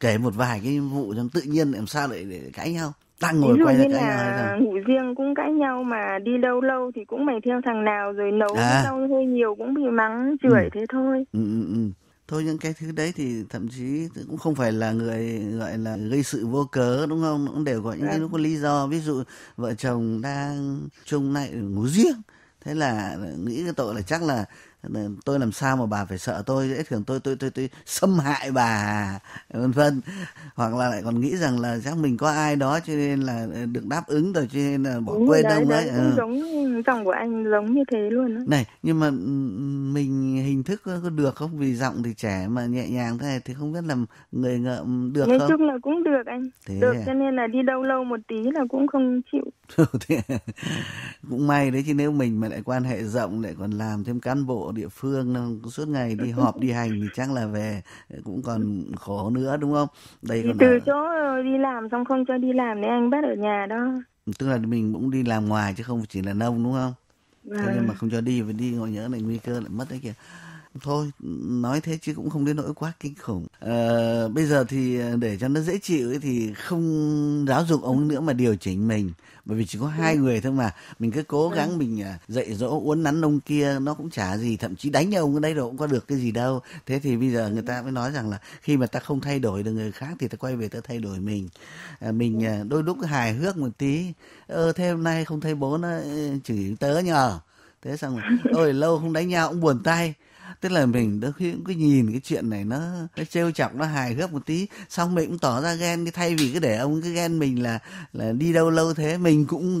kể một vài cái vụ trong tự nhiên làm sao lại để cãi nhau đang ngồi quay ra cãi nhau là ngủ riêng cũng cãi nhau mà đi lâu lâu thì cũng mày theo thằng nào rồi nấu À. rau hơi nhiều cũng bị mắng chửi Ừ. thế thôi ừ, ừ, ừ. thôi những cái thứ đấy thì thậm chí cũng không phải là người gọi là gây sự vô cớ đúng không cũng đều có những cái Vâng. nó có lý do ví dụ vợ chồng đang chung lại ngủ riêng thế là nghĩ cái tội là chắc là tôi làm sao mà bà phải sợ tôi? Dễ thường tôi tôi tôi tôi xâm hại bà vân vân. Hoặc là lại còn nghĩ rằng là chắc mình có ai đó cho nên là được đáp ứng rồi cho nên là bỏ đúng quên rồi, đấy, đấy ừ. giống dòng của anh giống như thế luôn á. Này nhưng mà mình hình thức có được không? Vì giọng thì trẻ mà nhẹ nhàng thế này thì không biết là người ngợm được nói không? chung là cũng được anh Thế được à? cho nên là đi đâu lâu một tí là cũng không chịu. Thế cũng may đấy chứ nếu mình mà lại quan hệ rộng lại còn làm thêm cán bộ địa phương suốt ngày đi họp đi hành thì chắc là về cũng còn khổ nữa đúng không? Đây còn từ ở- chỗ đi làm xong không cho đi làm nên anh bắt ở nhà đó. Tức là mình cũng đi làm ngoài chứ không chỉ là nông đúng không? Thế Vâng. nhưng mà không cho đi và đi ngồi nhớ lại nguy cơ lại mất đấy kìa thôi nói thế chứ cũng không đến nỗi quá kinh khủng. Ờ, bây giờ thì để cho nó dễ chịu ấy thì không giáo dục ông nữa mà điều chỉnh mình. Bởi vì chỉ có hai người thôi mà. Mình cứ cố gắng mình à, dạy dỗ uốn nắn ông kia nó cũng chả gì. Thậm chí đánh ông ở đây rồi cũng có được cái gì đâu. Thế thì bây giờ người ta mới nói rằng là khi mà ta không thay đổi được người khác thì ta quay về ta thay đổi mình. À, mình à, đôi lúc hài hước một tí. Ơ thế hôm nay không thấy bố nó ờ, chửi tớ nhờ. Thế xong rồi ôi lâu không đánh nhau cũng buồn tay tức là mình đôi khi cũng cứ nhìn cái chuyện này nó nó trêu chọc, nó hài hước một tí. Xong mình cũng tỏ ra ghen thay vì cứ để ông cứ ghen mình là là đi đâu lâu thế, mình cũng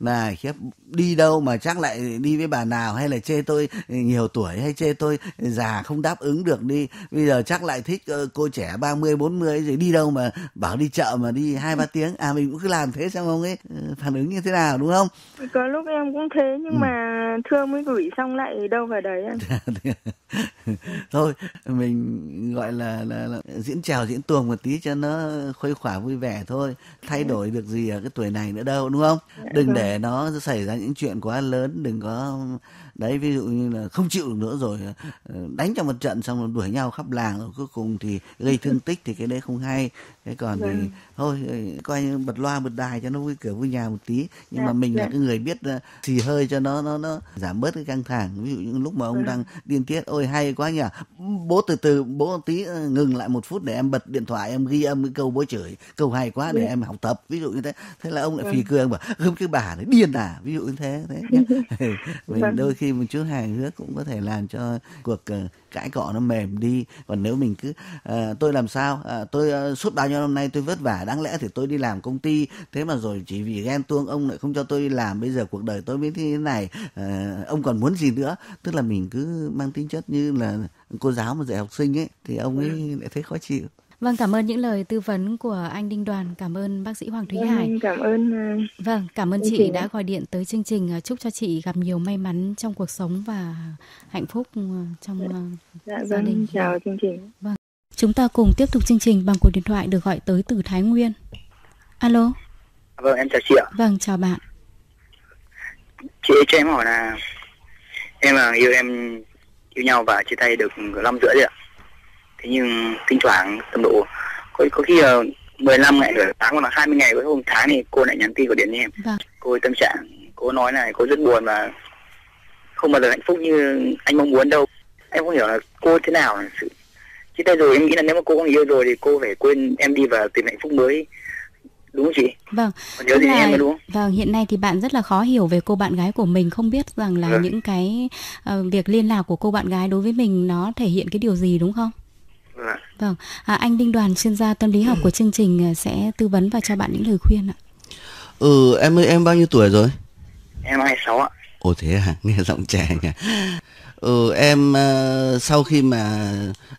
là khiếp đi đâu mà chắc lại đi với bà nào? Hay là chê tôi nhiều tuổi? Hay chê tôi già không đáp ứng được đi? Bây giờ chắc lại thích ờ, cô trẻ 30 40 rồi đi đâu mà bảo đi chợ mà đi hai ba tiếng? À mình cũng cứ làm thế xong ông ấy. Ờ, phản ứng như thế nào đúng không? Có lúc em cũng thế nhưng Ừ. mà thưa mới gửi xong lại đâu vào đấy anh thôi mình gọi là, là, là diễn trèo diễn tuồng một tí cho nó khuây khỏa vui vẻ thôi thay đổi được gì ở cái tuổi này nữa đâu đúng không đừng vâng. để nó xảy ra những chuyện quá lớn đừng có đấy ví dụ như là không chịu được nữa rồi ờ, đánh trong một trận xong rồi đuổi nhau khắp làng rồi cuối cùng thì gây thương tích thì cái đấy không hay thế còn thì Vâng. thôi ờ, coi như bật loa bật đài cho nó vui cửa vui nhà một tí nhưng Dạ, mà mình là dạ. cái người biết ờ, xì hơi cho nó nó nó giảm bớt cái căng thẳng ví dụ như lúc mà ông Vâng. đang điên tiết ôi hay quá nhỉ bố từ từ bố tí ờ, ngừng lại một phút để em bật điện thoại em ghi âm cái câu bố chửi câu hay quá để Vâng. em học tập ví dụ như thế thế là ông lại Vâng. phì cười ông bảo gươm cái bà này điên à ví dụ như thế thế mình Vâng. đôi khi một chút hài hước cũng có thể làm cho cuộc uh, cãi cọ nó mềm đi. Còn nếu mình cứ uh, tôi làm sao? Uh, tôi uh, suốt bao nhiêu năm nay tôi vất vả đáng lẽ thì tôi đi làm công ty. Thế mà rồi chỉ vì ghen tuông ông lại không cho tôi đi làm. Bây giờ cuộc đời tôi mới thế này. Uh, ông còn muốn gì nữa? Tức là mình cứ mang tính chất như là cô giáo mà dạy học sinh ấy thì ông ấy lại thấy khó chịu. Vâng, cảm ơn những lời tư vấn của anh Đinh Đoàn, cảm ơn bác sĩ Hoàng Thúy vâng, Hải. Cảm ơn. Vâng, cảm ơn chị đã gọi điện tới chương trình. Chúc cho chị gặp nhiều may mắn trong cuộc sống và hạnh phúc trong dạ, gia vâng, đình. Chào chương trình. Vâng. Chúng ta cùng tiếp tục chương trình bằng cuộc điện thoại được gọi tới từ Thái Nguyên. Alo. Vâng, em chào chị ạ. Vâng, chào bạn. Chị cho em hỏi là em là yêu em yêu nhau và chia tay được năm rưỡi rồi ạ thế nhưng thỉnh thoảng tầm độ có có khi là 15 ngày nửa tháng hoặc là 20 ngày có hôm tháng thì cô lại nhắn tin của điện cho em vâng. cô tâm trạng cô nói là cô rất buồn và không bao giờ hạnh phúc như anh mong muốn đâu em không hiểu là cô thế nào sự chia tay rồi em nghĩ là nếu mà cô không yêu rồi thì cô phải quên em đi và tìm hạnh phúc mới đúng không chị? Vâng. nhớ là, em đúng không? Vâng, hiện nay thì bạn rất là khó hiểu về cô bạn gái của mình, không biết rằng là vâng. những cái uh, việc liên lạc của cô bạn gái đối với mình nó thể hiện cái điều gì đúng không? Vâng. Vâng, à, anh Đinh Đoàn chuyên gia tâm lý học của chương trình à, sẽ tư vấn và cho bạn những lời khuyên ạ. Ừ, em ơi em bao nhiêu tuổi rồi? Em 26 ạ. Ồ thế à, nghe giọng trẻ nhỉ. Ừ, em uh, sau khi mà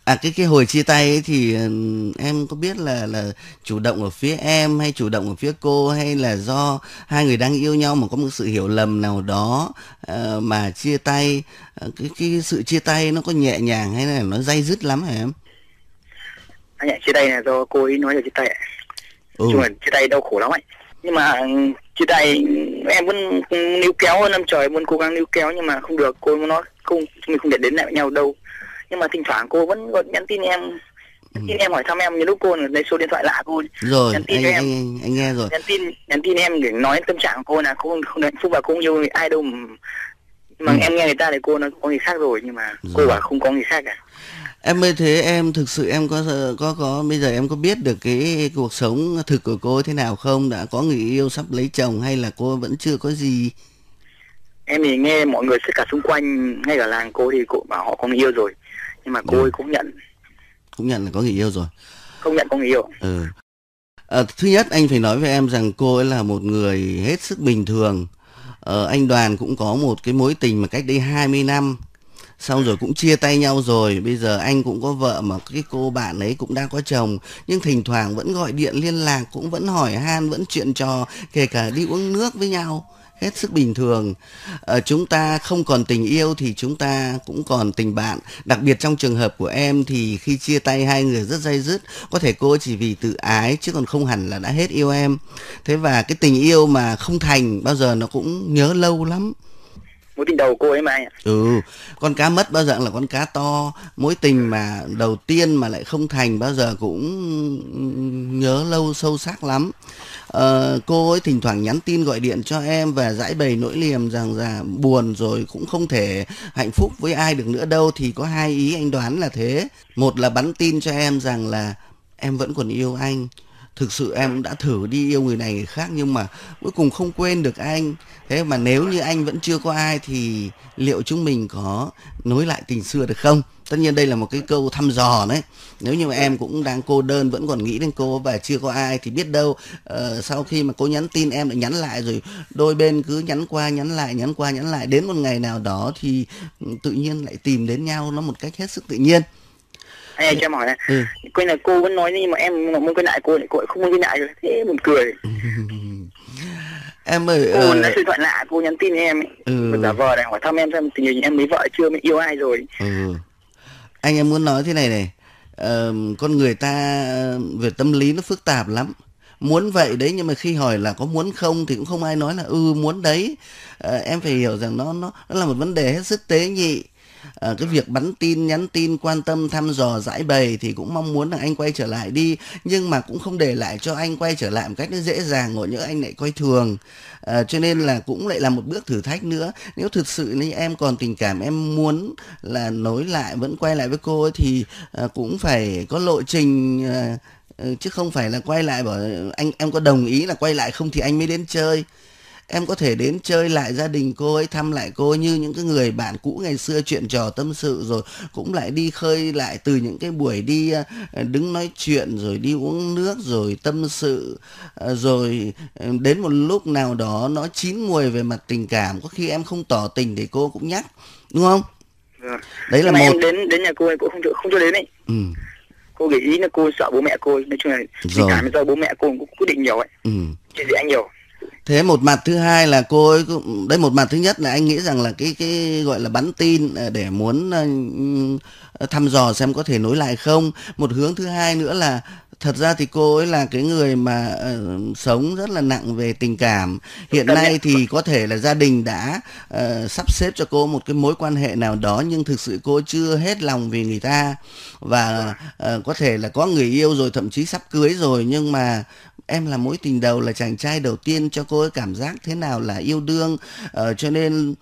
à cái cái hồi chia tay ấy thì uh, em có biết là là chủ động ở phía em hay chủ động ở phía cô hay là do hai người đang yêu nhau mà có một sự hiểu lầm nào đó uh, mà chia tay uh, cái cái sự chia tay nó có nhẹ nhàng hay là nó dây dứt lắm hả em? Anh ạ chia tay là do cô ấy nói là chia tay ừ. chung là chia tay đau khổ lắm ấy. Nhưng mà ừ, chia tay em vẫn níu kéo hơn năm trời muốn cố gắng níu kéo nhưng mà không được. Cô muốn nói không mình không để đến lại với nhau đâu. Nhưng mà thỉnh thoảng cô vẫn gọi nhắn tin em. Nhắn tin ừ. em hỏi thăm em như lúc cô lấy số điện thoại lạ cô rồi nhắn tin anh, em. anh, anh nghe rồi. Nhắn tin nhắn tin em để nói tâm trạng của cô là cô không hạnh phúc và cô không yêu ai đâu mà, mà ừ. em nghe người ta thì cô nó có người khác rồi nhưng mà rồi. cô bảo không có người khác cả em ơi thế em thực sự em có có có bây giờ em có biết được cái cuộc sống thực của cô thế nào không? Đã có người yêu sắp lấy chồng hay là cô vẫn chưa có gì? Em thì nghe mọi người tất cả xung quanh ngay cả làng cô thì cô bảo họ có người yêu rồi. Nhưng mà cô ừ. ấy cũng nhận. Cũng nhận là có người yêu rồi. Không nhận có người yêu. Ừ. À, thứ nhất anh phải nói với em rằng cô ấy là một người hết sức bình thường. Ờ, anh đoàn cũng có một cái mối tình mà cách đây 20 năm xong rồi cũng chia tay nhau rồi. Bây giờ anh cũng có vợ mà cái cô bạn ấy cũng đang có chồng. Nhưng thỉnh thoảng vẫn gọi điện liên lạc cũng vẫn hỏi han vẫn chuyện trò kể cả đi uống nước với nhau. Hết sức bình thường. À, chúng ta không còn tình yêu thì chúng ta cũng còn tình bạn. Đặc biệt trong trường hợp của em thì khi chia tay hai người rất dây dứt có thể cô chỉ vì tự ái chứ còn không hẳn là đã hết yêu em. Thế và cái tình yêu mà không thành bao giờ nó cũng nhớ lâu lắm mối tình đầu cô ấy mà anh ạ. Ừ con cá mất bao giờ là con cá to. Mối tình mà đầu tiên mà lại không thành bao giờ cũng nhớ lâu sâu sắc lắm. Ờ, cô ấy thỉnh thoảng nhắn tin gọi điện cho em và giải bày nỗi niềm rằng là buồn rồi cũng không thể hạnh phúc với ai được nữa đâu thì có hai ý anh đoán là thế. Một là bắn tin cho em rằng là em vẫn còn yêu anh thực sự em đã thử đi yêu người này người khác nhưng mà cuối cùng không quên được anh. Thế mà nếu như anh vẫn chưa có ai thì liệu chúng mình có nối lại tình xưa được không? Tất nhiên đây là một cái câu thăm dò đấy. Nếu như mà em cũng đang cô đơn vẫn còn nghĩ đến cô và chưa có ai thì biết đâu uh, sau khi mà cô nhắn tin em lại nhắn lại rồi đôi bên cứ nhắn qua nhắn lại nhắn qua nhắn lại đến một ngày nào đó thì tự nhiên lại tìm đến nhau nó một cách hết sức tự nhiên anh cho em hỏi này ừ. quên là cô vẫn nói nhưng mà em muốn quên lại cô lại cô không muốn quên lại rồi. Thế buồn cười. Em ơi cô uh... đã điện thoại lạ cô nhắn tin em ấy. Ừ. giả vờ này hỏi thăm em xem tình hình em mấy vợ chưa mới yêu ai rồi. Ừ. anh em muốn nói thế này này uh, con người ta về tâm lý nó phức tạp lắm. Muốn vậy đấy nhưng mà khi hỏi là có muốn không thì cũng không ai nói là ừ muốn đấy. À, em phải hiểu rằng nó nó nó là một vấn đề hết sức tế nhị à, cái việc bắn tin nhắn tin quan tâm thăm dò giải bày thì cũng mong muốn là anh quay trở lại đi. Nhưng mà cũng không để lại cho anh quay trở lại một cách nó dễ dàng ngộ nhỡ anh lại coi thường. À, cho nên là cũng lại là một bước thử thách nữa. Nếu thực sự như em còn tình cảm em muốn là nối lại vẫn quay lại với cô ấy, thì à, cũng phải có lộ trình à, chứ không phải là quay lại bảo anh em có đồng ý là quay lại không thì anh mới đến chơi em có thể đến chơi lại gia đình cô ấy thăm lại cô ấy như những cái người bạn cũ ngày xưa chuyện trò tâm sự rồi cũng lại đi khơi lại từ những cái buổi đi ờ, đứng nói chuyện rồi đi uống nước rồi tâm sự ờ, rồi ờ, đến một lúc nào đó nó chín mùi về mặt tình cảm. Có khi em không tỏ tình thì cô cũng nhắc đúng không? Vâng. đấy là một em đến đến nhà cô ấy cũng không cho không cho đến ấy. Ừ. Cô gợi ý là cô sợ bố mẹ cô ấy. nói chung là tình cảm do bố mẹ cô cũng quyết định nhiều ấy. Ừ. Chuyện gì anh nhiều thế một mặt thứ hai là cô ấy cũng đấy một mặt thứ nhất là anh nghĩ rằng là cái cái gọi là bắn tin ờ, để muốn ừ, thăm dò xem có thể nối lại không. Một hướng thứ hai nữa là thật ra thì cô ấy là cái người mà ờ, sống rất là nặng về tình cảm. Hiện nay thì có thể là gia đình đã ờ, sắp xếp cho cô một cái mối quan hệ nào đó nhưng thực sự cô chưa hết lòng vì người ta. Và ờ, có thể là có người yêu rồi thậm chí sắp cưới rồi nhưng mà em là mối tình đầu là chàng trai đầu tiên cho cô ấy cảm giác thế nào là yêu đương. Ờ, cho nên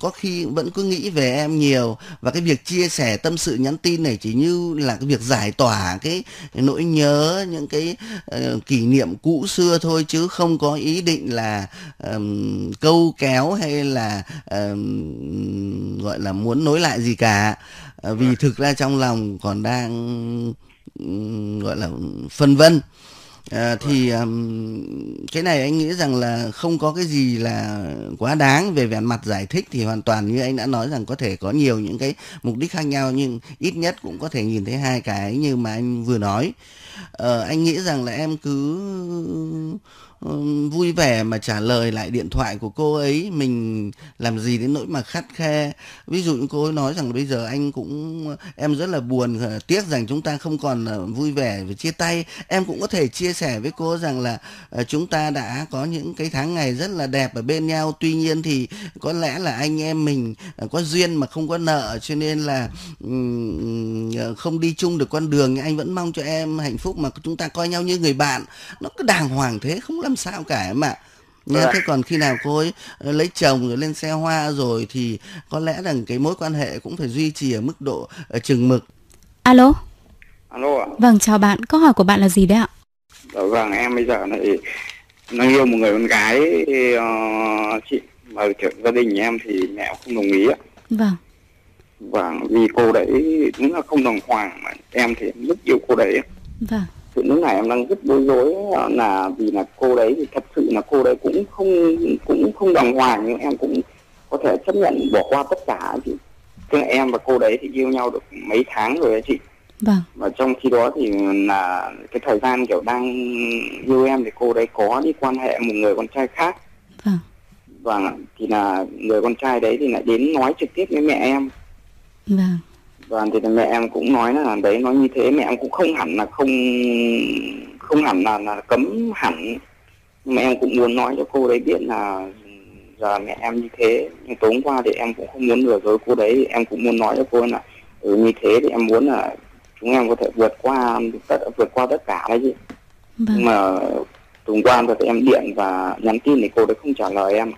có khi vẫn cứ nghĩ về em nhiều. Và cái việc chia sẻ tâm sự nhắn tin này chỉ như là cái việc giải tỏa cái nỗi nhớ những cái ờ, kỷ niệm cũ xưa thôi chứ không có ý định là ờm, câu kéo hay là ờm, gọi là muốn nối lại gì cả. Ờ, vì thực ra trong lòng còn đang ừm, gọi là phân vân À, thì um, cái này anh nghĩ rằng là không có cái gì là quá đáng về vẻ mặt giải thích thì hoàn toàn như anh đã nói rằng có thể có nhiều những cái mục đích khác nhau nhưng ít nhất cũng có thể nhìn thấy hai cái như mà anh vừa nói. Ờ, anh nghĩ rằng là em cứ vui vẻ mà trả lời lại điện thoại của cô ấy, mình làm gì đến nỗi mà khắt khe. Ví dụ như cô ấy nói rằng là bây giờ anh cũng, em rất là buồn ờ, tiếc rằng chúng ta không còn ờ, vui vẻ và chia tay. Em cũng có thể chia sẻ với cô rằng là ờ, chúng ta đã có những cái tháng ngày rất là đẹp ở bên nhau. Tuy nhiên thì có lẽ là anh em mình có duyên mà không có nợ, cho nên là không đi chung được con đường. Nhưng anh vẫn mong cho em hạnh phúc mà chúng ta coi nhau như người bạn. Nó cứ đàng hoàng thế, không làm sao cả em ạ? Nha, Vâng. thế còn khi nào cô ấy ờ, lấy chồng rồi lên xe hoa rồi thì có lẽ rằng cái mối quan hệ cũng phải duy trì ở mức độ ờ, chừng mực. Alo? Alo ạ. Vâng chào bạn. Câu hỏi của bạn là gì đấy ạ? Dạ vâng em bây giờ lại đang yêu một người con gái ờ, chị mà kiểu gia đình em thì mẹ không đồng ý ạ. Vâng. Vâng, vì cô đấy đúng là không đồng hoàng mà em thì em rất yêu cô đấy. vâng Thì lúc này em đang rất bối rối là vì là cô đấy thì thật sự là cô đấy cũng không cũng không đồng hoàng nhưng em cũng có thể chấp nhận bỏ qua tất cả chị. Tức là em và cô đấy thì yêu nhau được mấy tháng rồi ấy chị. vâng Và trong khi đó thì là cái thời gian kiểu đang yêu em thì cô đấy có đi quan hệ một người con trai khác. vâng Vâng, thì là người con trai đấy thì lại đến nói trực tiếp với mẹ em vâng Vâng, thì mẹ em cũng nói là đấy nói như thế mẹ em cũng không hẳn là không không hẳn là là cấm hẳn. Nhưng mà em cũng muốn nói cho cô đấy biết là giờ mẹ em như thế nhưng tối hôm qua thì em cũng không muốn lừa dối cô đấy. Em cũng muốn nói cho cô là ừ, như thế thì em muốn là chúng em có thể vượt qua tất vượt qua tất cả đấy chứ. Nhưng vâng mà tối hôm qua rồi thì em điện và nhắn tin thì cô đấy không trả lời em.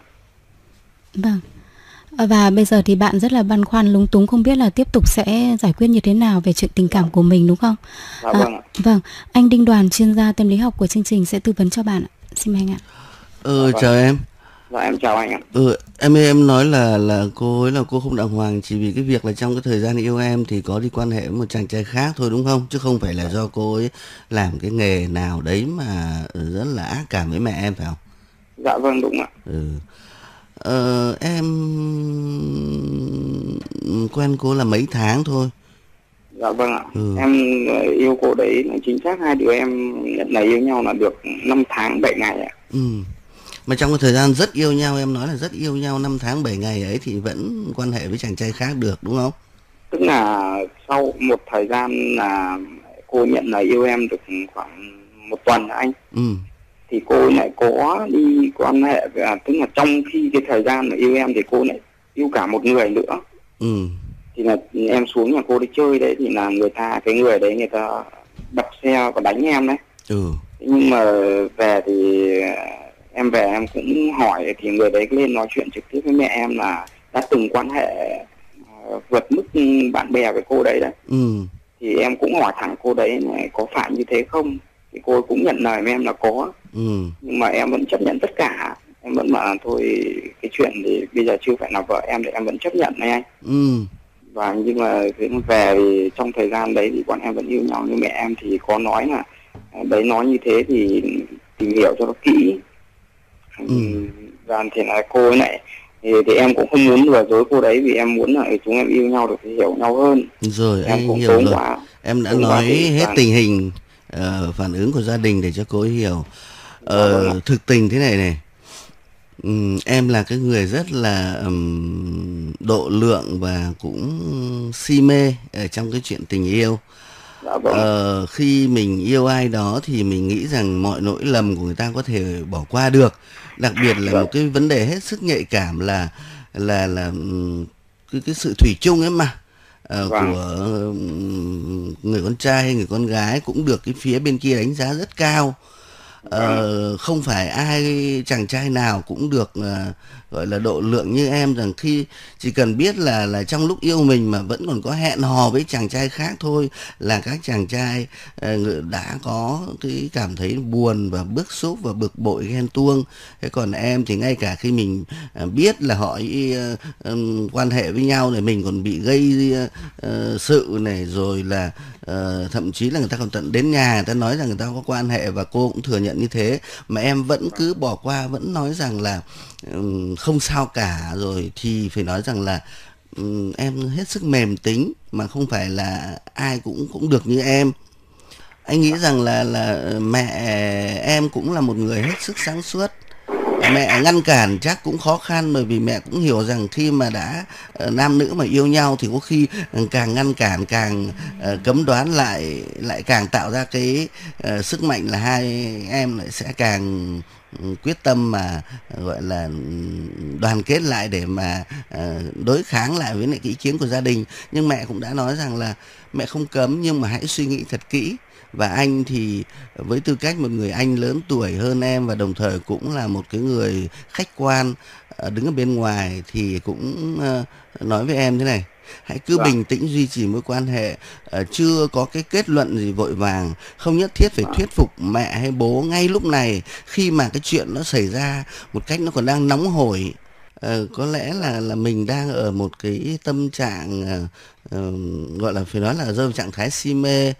Vâng và bây giờ thì bạn rất là băn khoăn lúng túng không biết là tiếp tục sẽ giải quyết như thế nào về chuyện tình cảm của mình đúng không? dạ À, vâng ạ Vâng, anh Đinh Đoàn chuyên gia tâm lý học của chương trình sẽ tư vấn cho bạn ạ. Xin mời anh ạ. ừ Vâng. chào em dạ em chào anh ạ ừ em em nói là là cô ấy là cô không đàng hoàng chỉ vì cái việc là trong cái thời gian yêu em thì có đi quan hệ với một chàng trai khác thôi đúng không chứ không phải là do cô ấy làm cái nghề nào đấy mà rất là ác cảm với mẹ em phải không dạ vâng đúng ạ ừ ờ, em quen cô là mấy tháng thôi Dạ vâng ạ. Ừ. Em ờ, yêu cô đấy chính xác hai đứa em nhận là yêu nhau là được 5 tháng 7 ngày ạ. ừ mà trong cái thời gian rất yêu nhau em nói là rất yêu nhau năm tháng 7 ngày ấy thì vẫn quan hệ với chàng trai khác được đúng không Tức là sau một thời gian là cô nhận là yêu em được khoảng một tuần anh ừ thì cô lại có đi quan hệ với- à, tức là trong khi cái thời gian mà yêu em thì cô lại yêu cả một người nữa. Ừ. Thì là em xuống nhà cô đi chơi đấy thì là người ta cái người đấy người ta đập xe và đánh em đấy. Ừ. Nhưng mà về thì ờ, em về em cũng hỏi thì người đấy lên nói chuyện trực tiếp với mẹ em là đã từng quan hệ ờ, vượt mức bạn bè với cô đấy đấy. Ừ. Thì em cũng hỏi thẳng cô đấy này có phải như thế không thì cô ấy cũng nhận lời với em là có. Ừ. Nhưng mà em vẫn chấp nhận tất cả. Em vẫn bảo là thôi cái chuyện thì bây giờ chưa phải là vợ em thì em vẫn chấp nhận này anh. Ừ. Và nhưng mà về thì trong thời gian đấy thì bọn em vẫn yêu nhau nhưng mẹ em thì có nói là đấy nói như thế thì tìm hiểu cho nó kỹ. Ừ. và thì là cô ấy lại thì, thì em cũng không muốn lừa dối cô đấy vì em muốn là chúng em yêu nhau được hiểu nhau hơn. Rồi em anh cũng hiểu rồi. quá. Em đã nói thì hết tình hình ờ, phản ứng của gia đình để cho cô ấy hiểu. Vâng ạ. thực tình thế này này. Ừm, em là cái người rất là ừm, độ lượng và cũng si mê ở trong cái chuyện tình yêu. Dạ vâng Ờ, khi mình yêu ai đó thì mình nghĩ rằng mọi lỗi lầm của người ta có thể bỏ qua được. Đặc biệt là một cái vấn đề hết sức nhạy cảm là là là cái cái sự thủy chung ấy mà ờ, Vâng. của người con trai hay người con gái cũng được cái phía bên kia đánh giá rất cao Ờ, không phải ai chàng trai nào cũng được ờ, gọi là độ lượng như em rằng khi chỉ cần biết là là trong lúc yêu mình mà vẫn còn có hẹn hò với chàng trai khác thôi là các chàng trai ờ, đã có cái cảm thấy buồn và bức xúc và bực bội, ghen tuông. Thế còn em thì ngay cả khi mình ờ, biết là họ ờ, quan hệ với nhau này, mình còn bị gây sự này, rồi là thậm chí là người ta còn tận đến nhà, người ta nói rằng người ta có quan hệ và cô cũng thừa nhận như thế. Mà em vẫn cứ bỏ qua, vẫn nói rằng là không sao cả, rồi thì phải nói rằng là em hết sức mềm tính mà không phải là ai cũng cũng được như em. Anh nghĩ rằng là là mẹ em cũng là một người hết sức sáng suốt mẹ ngăn cản chắc cũng khó khăn, bởi vì mẹ cũng hiểu rằng khi mà đã ờ, nam nữ mà yêu nhau thì có khi ờ, càng ngăn cản, càng ờ, cấm đoán lại lại càng tạo ra cái sức mạnh là hai em lại sẽ càng ừ, quyết tâm mà gọi là ừ, đoàn kết lại để mà đối kháng lại với lại ý kiến của gia đình. Nhưng mẹ cũng đã nói rằng là mẹ không cấm nhưng mà hãy suy nghĩ thật kỹ và anh thì với tư cách một người anh lớn tuổi hơn em và đồng thời cũng là một cái người khách quan ờ, đứng ở bên ngoài thì cũng ờ, nói với em thế này hãy cứ Vâng. bình tĩnh duy trì mối quan hệ ờ, chưa có cái kết luận gì vội vàng không nhất thiết phải thuyết phục mẹ hay bố ngay lúc này khi mà cái chuyện nó xảy ra một cách nó còn đang nóng hổi Ờ, có lẽ là là mình đang ở một cái tâm trạng gọi là phải nói là rơi vào trạng thái si mê uh,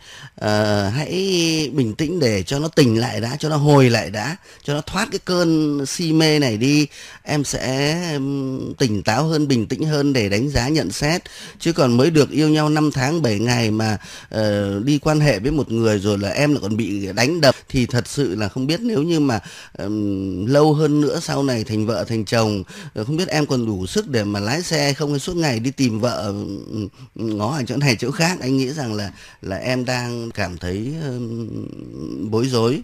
hãy bình tĩnh để cho nó tỉnh lại đã cho nó hồi lại đã cho nó thoát cái cơn si mê này đi. Em sẽ um, tỉnh táo hơn bình tĩnh hơn để đánh giá nhận xét. Chứ còn mới được yêu nhau 5 tháng 7 ngày mà uh, đi quan hệ với một người rồi là em lại còn bị đánh đập thì thật sự là không biết nếu như mà um, lâu hơn nữa sau này thành vợ thành chồng ờ, không biết em còn đủ sức để mà lái xe hay không hay suốt ngày đi tìm vợ ngó ở chỗ này chỗ khác, anh nghĩ rằng là là em đang cảm thấy bối rối.